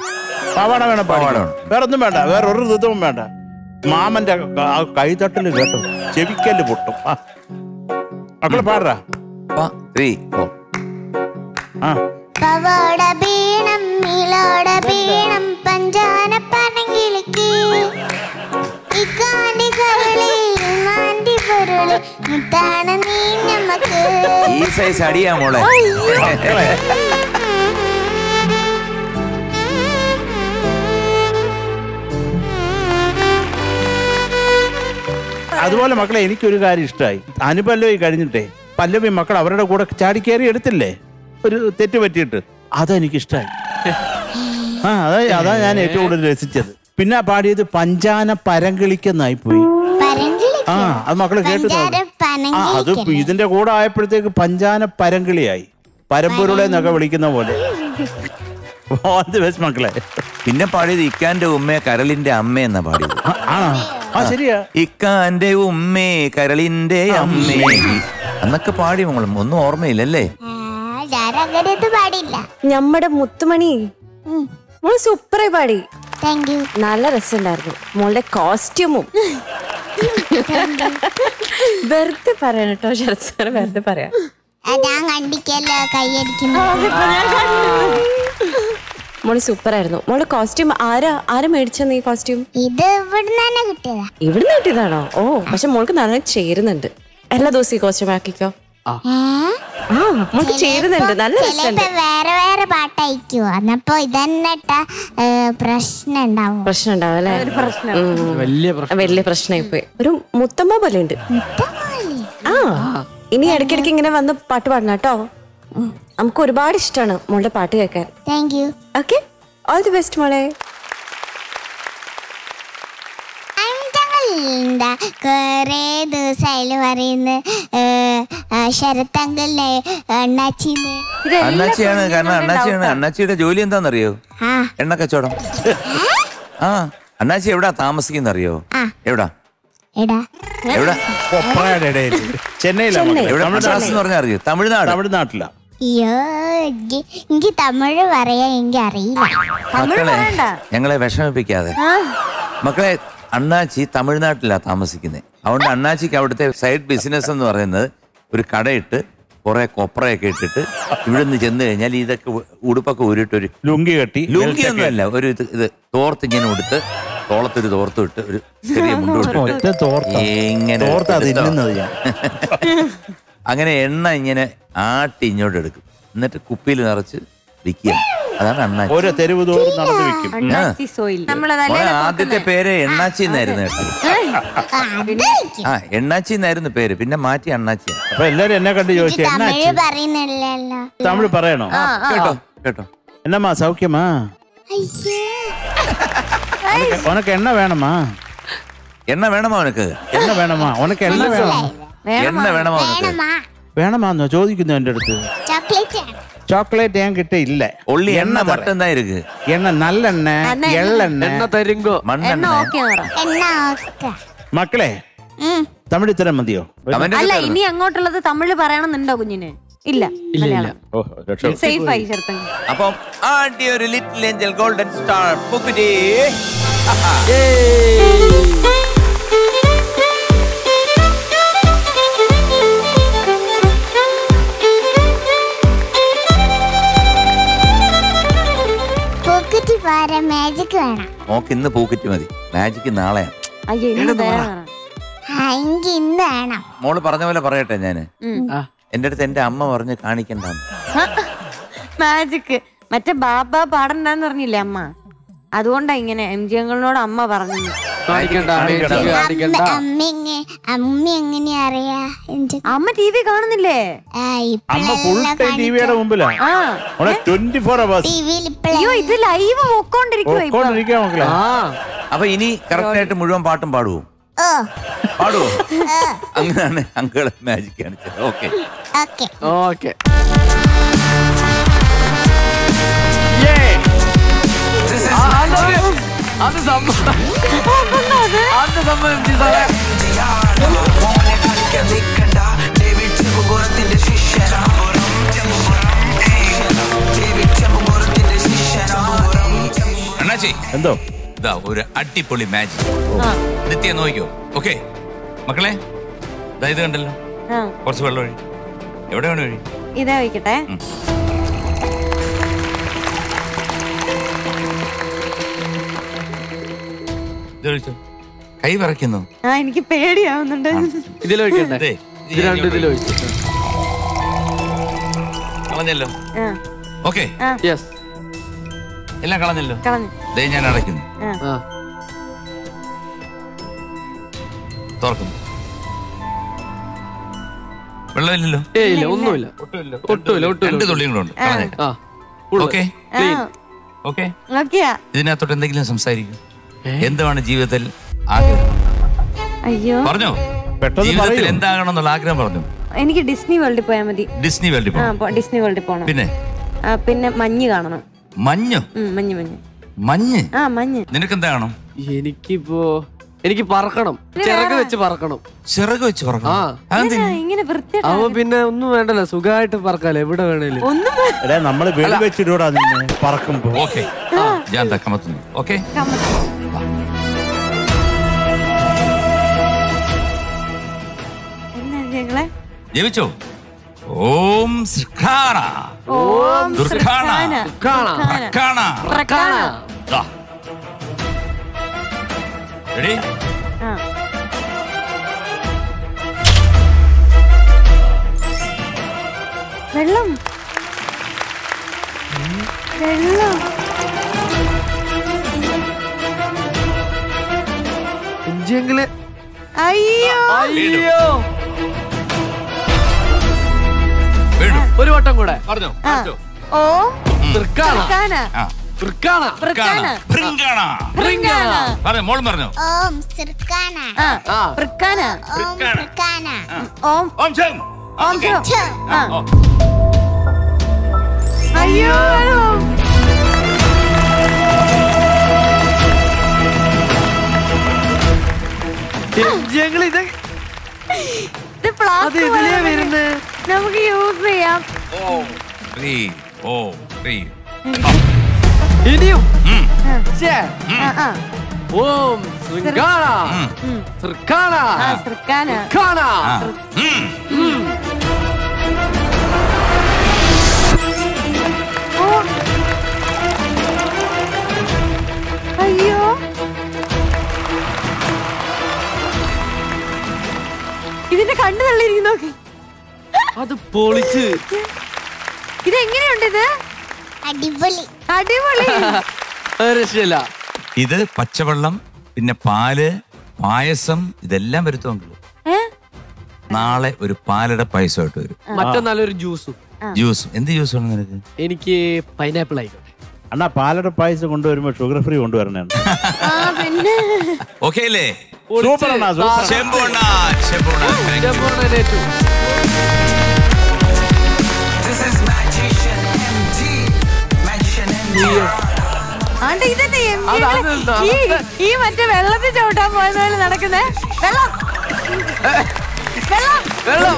S6: പാവാട വേണം
S4: പാവാട വേറൊന്നും
S6: വേറെ ഒന്നും വേണ്ട വേറെ ഒരു ഋതുവും വേണ്ട. മാമന്റെ ആ കൈതട്ടൽ കേട്ടോ. ചെവിക്കല്ല് പൊട്ടും. മക്കളെ പാടാ
S4: ത്രീ ഫോർ
S6: ആ
S8: പവോട വീണം മിലോട വീണം പഞ്ചാന പനങ്കിളിക്ക്. ഇക്കാണ്ടി കരളി മാണ്ടി പൊരുളി മുത്താണ് നീ നമുക്ക്
S4: ഈ സൈസ് അടിയാ മോളെ.
S6: അതുപോലെ മക്കളെ എനിക്കൊരു കാര്യം ഇഷ്ടമായി അനുപല്ലവി കഴിഞ്ഞിട്ടേ പല്ലവി മക്കൾ അവരുടെ കൂടെ ചാടിക്കേറി എടുത്തില്ലേ? ഒരു തെറ്റ് പറ്റിയിട്ട്. അതെനിക്ക് ഇഷ്ടമായി ആ അതാ അതാ ഞാൻ ഏറ്റവും കൂടുതൽ രസിച്ചത്. പിന്നെ പാടിയത് പഞ്ചാന പരങ്കിളിക്കെന്നായി പോയി. ആ അത് മക്കൾ കേട്ടു ആ അത് ഇതിന്റെ കൂടെ ആയപ്പോഴത്തേക്ക് പഞ്ചാന പരങ്കിളിയായി. പരമ്പൊരുളെ എന്നൊക്കെ വിളിക്കുന്ന പോലെ. ഓൾ ദി ബെസ്റ്റ് മക്കളെ.
S4: പിന്നെ പാടിയത് ഇക്കാന്റെ ഉമ്മ കരളിന്റെ അമ്മ എന്ന പാടിയത്.
S6: ആ, ആ ശരിയാ.
S4: ഇക്കാന്റെ ഉമ്മേ കരളിന്റെ അമ്മേ. എന്നൊക്കെ പാടി മോളും ഒന്നും ഓർമ്മയില്ലല്ലേ?
S8: ഞാൻ അങ്ങനെ ഒന്നും പാടില്ല
S7: നമ്മുടെ മുത്തുമണി മോൾ സൂപ്പറായി പാടി.
S8: താങ്ക് യു
S7: നല്ല രസമുണ്ടായിരുന്നു. മോളുടെ കോസ്റ്റ്യൂമും. വെറുതെ പറയാൻ കേട്ടോ ശരത് സാറ് വെറുതെ പറയാം.
S8: ഞാൻ കണ്ടിക്കല്ലോ കൈയടിക്കുന്നു
S7: മോൾ സൂപ്പറായിരുന്നു മോൾ കോസ്റ്റ്യൂം ആരാ ആരാ മേടിച്ച ഈ കോസ്റ്റ്യൂം?
S8: ഇത് ഇവിടുന്ന് തന്നെ കിട്ടിയതാ.
S7: ഇവിടുന്ന് കിട്ടിയതാണോ? ഓ പക്ഷെ മോൾക്ക് നന്നായി ചേരുന്നുണ്ട്. എല്ലാ ദിവസവും ഈ കോസ്റ്റ്യൂം ആക്കിക്കോ. ആ. മോൾക്ക് ചേരുന്നുണ്ട്. നല്ല രസമുണ്ട്.
S8: വേറെ വേറെ പാട്ടായിരിക്കും. അന്നപ്പോ ഇതന്നെ പ്രശ്നം ഉണ്ടാവും
S7: പ്രശ്നം. ഉണ്ടാവും അല്ലേ
S2: വലിയ പ്രശ്നം
S7: വലിയ പ്രശ്നമായി പോയി ഒരു മുത്തമ്മ പോലെ? ഉണ്ട് ആ. ഇനി ഇടയ്ക്കിടയ്ക്ക് ഇങ്ങനെ വന്ന് പാട്ട് പാടണം കേട്ടോ. നമുക്ക് ഒരുപാട് ഇഷ്ടമാണ് മോളുടെ പാട്ട് കേൾക്കാൻ.
S8: Thank you
S7: okay all the best മോളെ.
S8: എന്താ കുറേ ദിവസമായാലും പറയുന്ന. ശരത്തങ്കലിനെ അണ്ണാച്ചിന്ന്
S4: അണ്ണാച്ചിയാണ് കാരണം അണ്ണാച്ചിയാണ്. അണ്ണാച്ചിയുടെ ജോലി എന്താണെന്നറിയോ
S8: ആ.
S4: എണ്ണ കച്ചവടം. ആ അണ്ണാച്ചി എവിടാ താമസിക്കുന്ന അറിയോ
S8: ആ.
S4: എവിടാ?
S8: എടാ.
S4: എവിടാ?
S6: ചെന്നൈയിലാണ്
S4: എവിടെ? മദ്രാസ് എന്ന് പറഞ്ഞാൽ അറിയോ? തമിഴ്നാട്.
S8: എനിക്ക് തമിഴ് പറയാ എനിക്ക് അറിയില്ല.
S4: മക്കളെ. ഞങ്ങളെ വിഷമിപ്പിക്കാതെ. മക്കളെ അണ്ണാച്ചി തമിഴ്നാട്ടിലാണ് താമസിക്കുന്നത് അതുകൊണ്ട് അണ്ണാച്ചിക്ക് അവിടുത്തെ സൈഡ് ബിസിനസ് എന്ന് പറയുന്നത് ഒരു കടയിട്ട് കുറെ കൊപ്രയൊക്കെ ഇട്ടിട്ട് ഇവിടുന്ന് ചെന്ന് കഴിഞ്ഞാൽ ഇതൊക്കെ ഉടുപ്പൊക്കെ ഊരിട്ട് ഒരു
S6: ലുങ്കി കെട്ടി
S4: ലുങ്കി ഒന്നുമല്ല ഒരു ഇത് ഇത് തോർത്ത് ഇങ്ങനെ ഉടുത്ത് തോളത്തൊരു തോർത്ത് ഇട്ട് ഒരു ചെറിയ മുണ്ട് ഇങ്ങനെ അങ്ങനെ എണ്ണ ഇങ്ങനെ ആട്ടി ഇങ്ങോട്ട് എടുക്കും. എന്നിട്ട് കുപ്പിയിൽ നിറച്ച് വിൽക്കുക അതാണ് അണ്ണാച്ചി.
S6: ഓരോ തെരുവ് തോറും നടന്നു വിൽക്കും
S1: അണ്ണാച്ചി സോയിൽ. നമ്മളതല്ലേ
S4: മോളെ ആദ്യത്തെ പേര് എണ്ണാച്ചി എന്നായിരുന്നു കേട്ടോ. ആ എണ്ണാച്ചി എന്നായിരുന്നു പേര്. പിന്നെ മാറ്റി അണ്ണാച്ചി
S6: അപ്പൊ എല്ലാരും എന്നെ കണ്ട് ചോദിച്ചു
S8: എനിക്ക്
S6: എന്നാ
S8: തമിഴ് പറയുന്നില്ലല്ലോ.
S6: തമിഴ് പറയണോ?
S4: കേട്ടോ കേട്ടോ.
S6: എന്നമ്മാ സൗഖ്യമാ?
S8: അയ്യേ.
S6: ഉനക്ക് എണ്ണ വേണമാ?
S4: എണ്ണ വേണമോ അവനക്ക്
S6: എണ്ണ വേണമാ? ഉനക്ക് എണ്ണ വേണമാ?
S4: എണ്ണ വേണമോ അവനക്ക്
S8: വേണമാ.
S6: വേണമാന്നോ? ചോദിക്കുന്നു എന്റെ അടുത്ത്.
S8: ചോക്ലേറ്റ് ആണ്
S6: ചോക്ലേറ്റ് ഞാൻ கிட்ட
S4: இல்ல എണ്ണ
S2: எண்ணெய் மட்டும்
S1: தான்
S4: இருக்கு
S1: எண்ணெய் நல்லெண்ணெய்
S8: எள்ளெண்ணெய் என்ன
S6: മക്കളെ തമിഴ് ഇത്തരം മതിയോ?
S1: അല്ല ഇനി അങ്ങോട്ടുള്ളത് തമിഴ് പറയണമെന്നുണ്ടോ കുഞ്ഞിന്? ഇല്ല സേഫ് ആയി ചേർത്തങ്ങ.
S4: അപ്പം ആദ്യ ഗോൾഡൻ സ്റ്റാർ
S8: മാജിക് വേണം.
S4: നോക്ക് ഇന്ന് പൂക്കറ്റ് മതി. മാജിക് നാളെയാണ്
S1: അയ്യോ ഇന്ന് വേണം
S8: ആ, എനിക്ക് ഇന്ന് വേണം.
S4: മോൾ പറഞ്ഞ പോലെ പറയട്ടെ
S2: ഞാൻ.
S4: എന്റെ അടുത്ത് എന്റെ അമ്മ പറഞ്ഞ് കാണിക്കണ്ടെന്ന്.
S1: മാജിക് മറ്റേ ബാബ പാടണ്ടെന്ന് പറഞ്ഞില്ലേ അമ്മ? അതുകൊണ്ടാ ഇങ്ങനെ എം ജി അങ്ങളോട് അമ്മ പറഞ്ഞു
S8: അമ്മ അമ്മ എങ്ങ- അമ്മ എങ്ങനെയാ അറിയാ?
S1: അമ്മ ടി വി കാണുന്നില്ലേ?
S6: അമ്മ ഫുൾ ടൈം ടിവിയുടെ ട്വന്റി ഫോർ അവേഴ്സ്
S1: അയ്യോ ഇത് ലൈവ്
S4: അപ്പൊ ഇനി കറക്റ്റ് ആയിട്ട് മുഴുവൻ പാട്ടും പാടുവോ? പാടുവോ? അങ്ങനെയാണ് അങ്കിൾ മാജിക് കാണിച്ചത്. ഓക്കെ.
S2: അത് സംഭവം. സാറേ
S4: അണ്ണാച്ചി.
S6: എന്തോ?
S4: ഇതാ ഒരു അടിപൊളി മാജിക് നിത്യ നോക്കിയോ ഓക്കെ. മക്കളെ ഇതാ ഇത് കണ്ടല്ലോ.
S1: ആ.
S4: കുറച്ച് വെള്ളം ഒഴി എവിടെ വേണം ഒഴി
S1: ഇതാ വയ്ക്കട്ടെ
S4: കൈ വിറയ്ക്കുന്നു.
S1: ആ എനിക്ക് പേടിയാവുന്നുണ്ട്.
S2: ഇതിലൊഴിക്കണ്ടേ?
S4: ദേ,
S2: ഇത് രണ്ടും ഇതിലൊഴിച്ചു.
S4: കളഞ്ഞല്ലോ. ഓക്കെ.
S2: യെസ്
S4: എല്ലാം കളഞ്ഞല്ലോ.
S1: കളഞ്ഞു.
S4: ദേ ഞാൻ അടയ്ക്കുന്നു. തുറക്കുന്നു വെള്ളമില്ലല്ലോ?
S2: ഇല്ല ഒന്നുമില്ല.
S4: ഒട്ടുമില്ല.
S2: ഒട്ടുമില്ല
S4: രണ്ട് തുള്ളിയും കൂടെ ഉണ്ട്. ഓക്കെ. ഓക്കെ. ഇതിനകത്തോട്ട് എന്തെങ്കിലും സംസാരിക്കും. എന്താണ് ജീവിതത്തിൽ ആഗ്രഹം?
S1: അയ്യോ.
S4: പറഞ്ഞോ?
S6: പെട്ടെന്ന്
S4: ജീവിതത്തിൽ എന്താകണം എന്നുള്ള ആഗ്രഹം പറഞ്ഞു.
S1: എനിക്ക് ഡിസ്നി വേൾഡിൽ പോയാൽ മതി.
S4: ഡിസ്നി വേൾഡിൽ
S1: ആ
S4: പോകണം
S1: പോ- ഡിസ്നി വേൾഡിൽ പോകണം
S4: പിന്നെ?
S1: പിന്നെ മഞ്ഞ് കാണണം.
S4: മഞ്ഞ്?
S1: മഞ്ഞ് മഞ്ഞ്.
S4: മഞ്ഞ്?
S1: ആ മഞ്ഞ്.
S4: നിനക്ക് എന്താ കാണും
S2: എനിക്കിപ്പോ എനിക്ക് പറക്കണം. ചിറക് വെച്ച് പറക്കണം.
S4: ചിറക് വെച്ച് പറക്കണം?
S2: അവ പിന്നെ ഒന്നും വേണ്ടല്ലോ. സുഖമായിട്ട് പറക്കാലോ എവിടെ വേണേലും.
S1: ഒന്നും
S6: എടാ നമ്മൾ വെളി വെച്ചിട്ടൂടാ നിന്നെ പറക്കുമ്പോ.
S4: ഓക്കെ. ഞാൻ കമത്തുന്നു ഓക്കെ? ജപിച്ചോ ഓം ശ്രീഖാണ
S1: ഓം ദുർഖാണ.
S4: ദാ. Ready?
S1: ആ. വെള്ളം. വെള്ളം.
S2: ഇഞ്ചിയെങ്കിൽ.
S1: അയ്യോ.
S2: അയ്യോ. ഒരു വട്ടം കൂടെ.
S10: പറഞ്ഞോ
S1: ഓ.
S2: തൃക്കാണ. തൃക്കാണ.
S10: പറഞ്ഞോ പറഞ്ഞോ.
S8: ഓം ഓം
S1: ഓം.
S8: ഛം.
S1: അയ്യോ.
S2: ഞങ്ങൾ ഇത് അത് ഇതിലേ വരുന്നേ?
S1: നമുക്ക് യൂസ് ചെയ്യാം.
S2: ഇനിയും? ഓം
S1: തൃക്കാന
S2: കാണ
S1: ഓ. അയ്യോ. ഇതിന്റെ കണ്ണു തള്ളിയിരിക്കുന്നു നോക്കി.
S2: അത് പൊളിച്ച്.
S1: ഇതെങ്ങനെയുണ്ട് ഇത്
S8: അടിപൊളി.
S1: അടിപൊളി
S2: രക്ഷയില്ല.
S4: ഇത് പച്ചവെള്ളം പിന്നെ പാൽ പായസം ഇതെല്ലാം
S1: വരുത്തുമെങ്കിലും.
S4: നാളെ ഒരു പാലട പായസമായിട്ട് വരും.
S2: മറ്റന്നാളൊരു ജ്യൂസും. ജ്യൂസും
S4: ജ്യൂസ്. എന്ത് ജ്യൂസ് ആണ് നിനക്ക്?
S2: എനിക്ക് പൈനാപ്പിൾ ആയിക്കോട്ടെ
S6: അണ്ണാ പാലട പായസം കൊണ്ടുവരുമ്പോ ഷുഗർ ഫ്രീ കൊണ്ടുവരണേ
S1: ആ പിന്നെ?
S4: ഓക്കെ അല്ലേ?
S6: സൂപ്പർ അണ്ണാ
S1: ഈ മറ്റേ വെള്ളത്തിൽ ചവിട്ടാൻ പോയത് പോലെ നടക്കുന്നേ? വെള്ളം. വെള്ളം.
S2: വെള്ളം.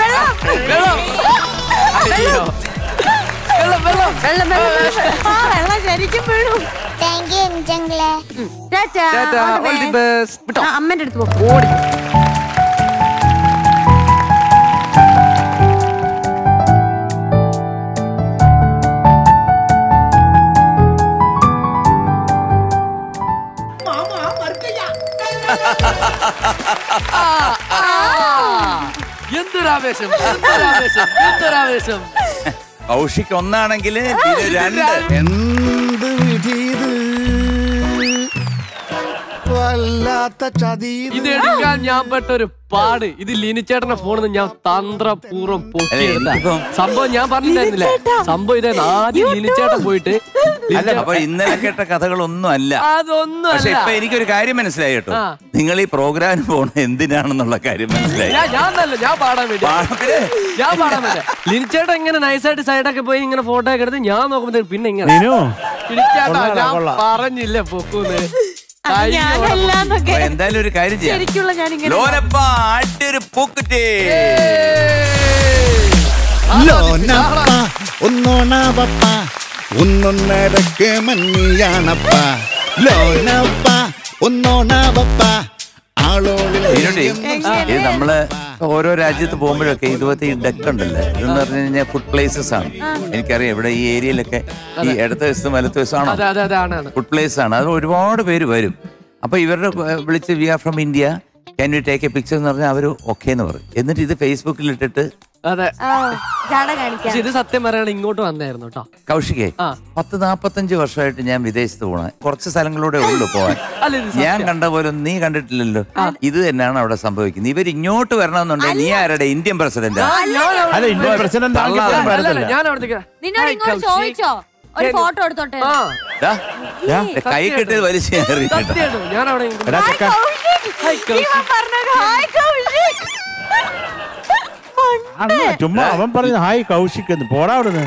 S1: വെള്ളം.
S2: വെള്ളം.
S1: അമ്മേന്റെ അടുത്ത്
S2: ഓടി. എന്തൊരാവേശം എന്തൊരാവേശം എന്തൊരാവേശം.
S4: കൗശിക് ഒന്നാണെങ്കിൽ
S12: എന്ത് വിധീത് വല്ലാത്ത ചതി
S2: ഇത് എടുക്കാൻ ഞാൻ പെട്ട ഒരു പാട്. ഇത് ലിനിച്ചേട്ടന്റെ ഫോണിൽ നിന്ന് ഞാൻ തന്ത്രപൂർവം പൊക്കിയെടുത്ത
S4: എനിക്കിപ്പം-
S2: സംഭവം ഞാൻ പറഞ്ഞിട്ടുണ്ടായിരുന്നില്ലേ സംഭവം ഇതേ ആദ്യം ലിനിച്ചേട്ടൻ പോയിട്ട്
S4: അല്ല അപ്പൊ ഇന്നലെ കേട്ട കഥകളൊന്നും അല്ല
S2: അതൊന്നും
S4: പക്ഷെ ഇപ്പൊ എനിക്കൊരു കാര്യം മനസ്സിലായി കേട്ടോ. നിങ്ങൾ ഈ പ്രോഗ്രാം പോണ എന്തിനാണെന്നുള്ള കാര്യം മനസ്സിലായി.
S2: ഞാൻ പാടാൻ വേണ്ടി. ഞാൻ പാടാൻ വേണ്ടി. ലിനിച്ചേട്ടൻ ഇങ്ങനെ നൈസായിട്ട് സൈഡൊക്കെ പോയി ഇങ്ങനെ ഫോട്ടോ ഒക്കെ എടുത്ത് ഞാൻ നോക്കുമ്പോ പിന്നെ ഇങ്ങനെ. പറഞ്ഞില്ല പൊക്കൂന്ന്.
S4: എന്തായാലും ഒരു കാര്യം ചെയ്യാം. ലോനപ്പ ആട്ടൊരു പൂക്കുറ്റേ.
S12: ലോനപ്പ ഒന്നോണാവപ്പ ഒന്നൊന്നരക്ക് മഞ്ഞിയാണപ്പ. ലോനപ്പ ഒന്നോണാവപ്പ. ആളോളിൽ
S4: നമ്മൾ ഓരോ രാജ്യത്ത് പോകുമ്പോഴൊക്കെ ഇതുപോലത്തെ ഈ ഡെക്ക് ഉണ്ടല്ലേ? ഇതെന്ന് പറഞ്ഞു കഴിഞ്ഞാൽ ഫുഡ് പ്ലേസസ് ആണ്. എനിക്കറിയാം ഇവിടെ ഈ ഏരിയയിലൊക്കെ ഈ ഇടത്ത വശത്തും വലത്ത് വശമാണോ ഫുഡ് പ്ലേസ് ആണ്. അത് ഒരുപാട് പേര് വരും. അപ്പൊ ഇവരുടെ വിളിച്ച് we are from India can you take a picture എന്ന് പറഞ്ഞാൽ അവർ ഓക്കെ എന്ന് പറയും. എന്നിട്ട് ഇത് ഫേസ്ബുക്കിൽ ഇട്ടിട്ട്
S2: അതെ.
S1: ജാട
S2: ഇത് സത്യം പറയുകയാണ് ഇങ്ങോട്ട് വന്നായിരുന്നു കേട്ടോ.
S4: കൗശികേ
S2: ആ.
S4: പത്ത് നാപ്പത്തഞ്ച് വർഷമായിട്ട് ഞാൻ വിദേശത്ത് പോണ. കുറച്ച് സ്ഥലങ്ങളിലൂടെ ഉള്ളു പോവാൻ.
S2: അല്ല ഇത്
S4: ഞാൻ കണ്ട പോലെ ഒന്നും നീ കണ്ടിട്ടില്ലല്ലോ. ഇത് തന്നെയാണ് അവിടെ സംഭവിക്കുന്നത്. ഇവർ ഇങ്ങോട്ട് വരണമെന്നുണ്ടെങ്കിൽ നീ ആരുടെ? Indian president.
S6: അല്ല ഇന്ത്യൻ പ്രസിഡന്റ് ആണെങ്കിൽ പോലും
S2: അല്ല, അല്ല,
S6: വരത്തില്ല.
S2: ഞാൻ അവിടത്തേക്ക്.
S1: നിന്നോട് ഇങ്ങോട്ട് ചോദിച്ചോ? ഒരു ഫോട്ടോ എടുത്തോട്ടെ?
S2: ആ.
S4: കൈ കെട്ടിയത് വലിച്ചു
S2: ഞാൻ അവിടെ
S6: ചുമ്മാ അവൻ പറഞ്ഞു ഹായ് കൗശിക് എന്ന്. പോടാ അവിടുന്ന്.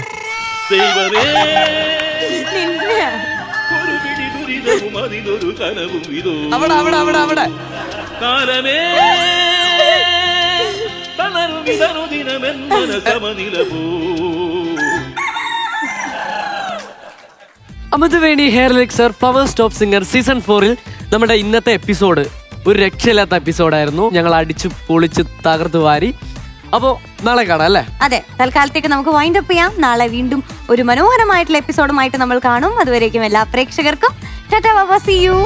S1: നിന്നെ.
S2: അവിടെ അവിടെ അവിടെ അവിടെ.
S10: കാലമേ തളരുമിതനു ദിനമെന്മന സമനിലപോ
S2: Amruthaveni hair lexer power stop singer season ഫോറിൽ നമ്മുടെ ഇന്നത്തെ എപ്പിസോഡ് ഒരു രക്ഷയില്ലാത്ത എപ്പിസോഡായിരുന്നു ഞങ്ങൾ അടിച്ചു പൊളിച്ച് തകർത്ത് വാരി. അപ്പോ നാളെ കാണാം അല്ലേ?
S1: അതെ തൽക്കാലത്തേക്ക് നമുക്ക് വൈൻഡ് അപ്പ് ചെയ്യാം. നാളെ വീണ്ടും ഒരു മനോഹരമായിട്ടുള്ള എപ്പിസോഡുമായിട്ട് നമ്മൾ കാണും. അതുവരേക്കും എല്ലാ പ്രേക്ഷകർക്കും. Tata C U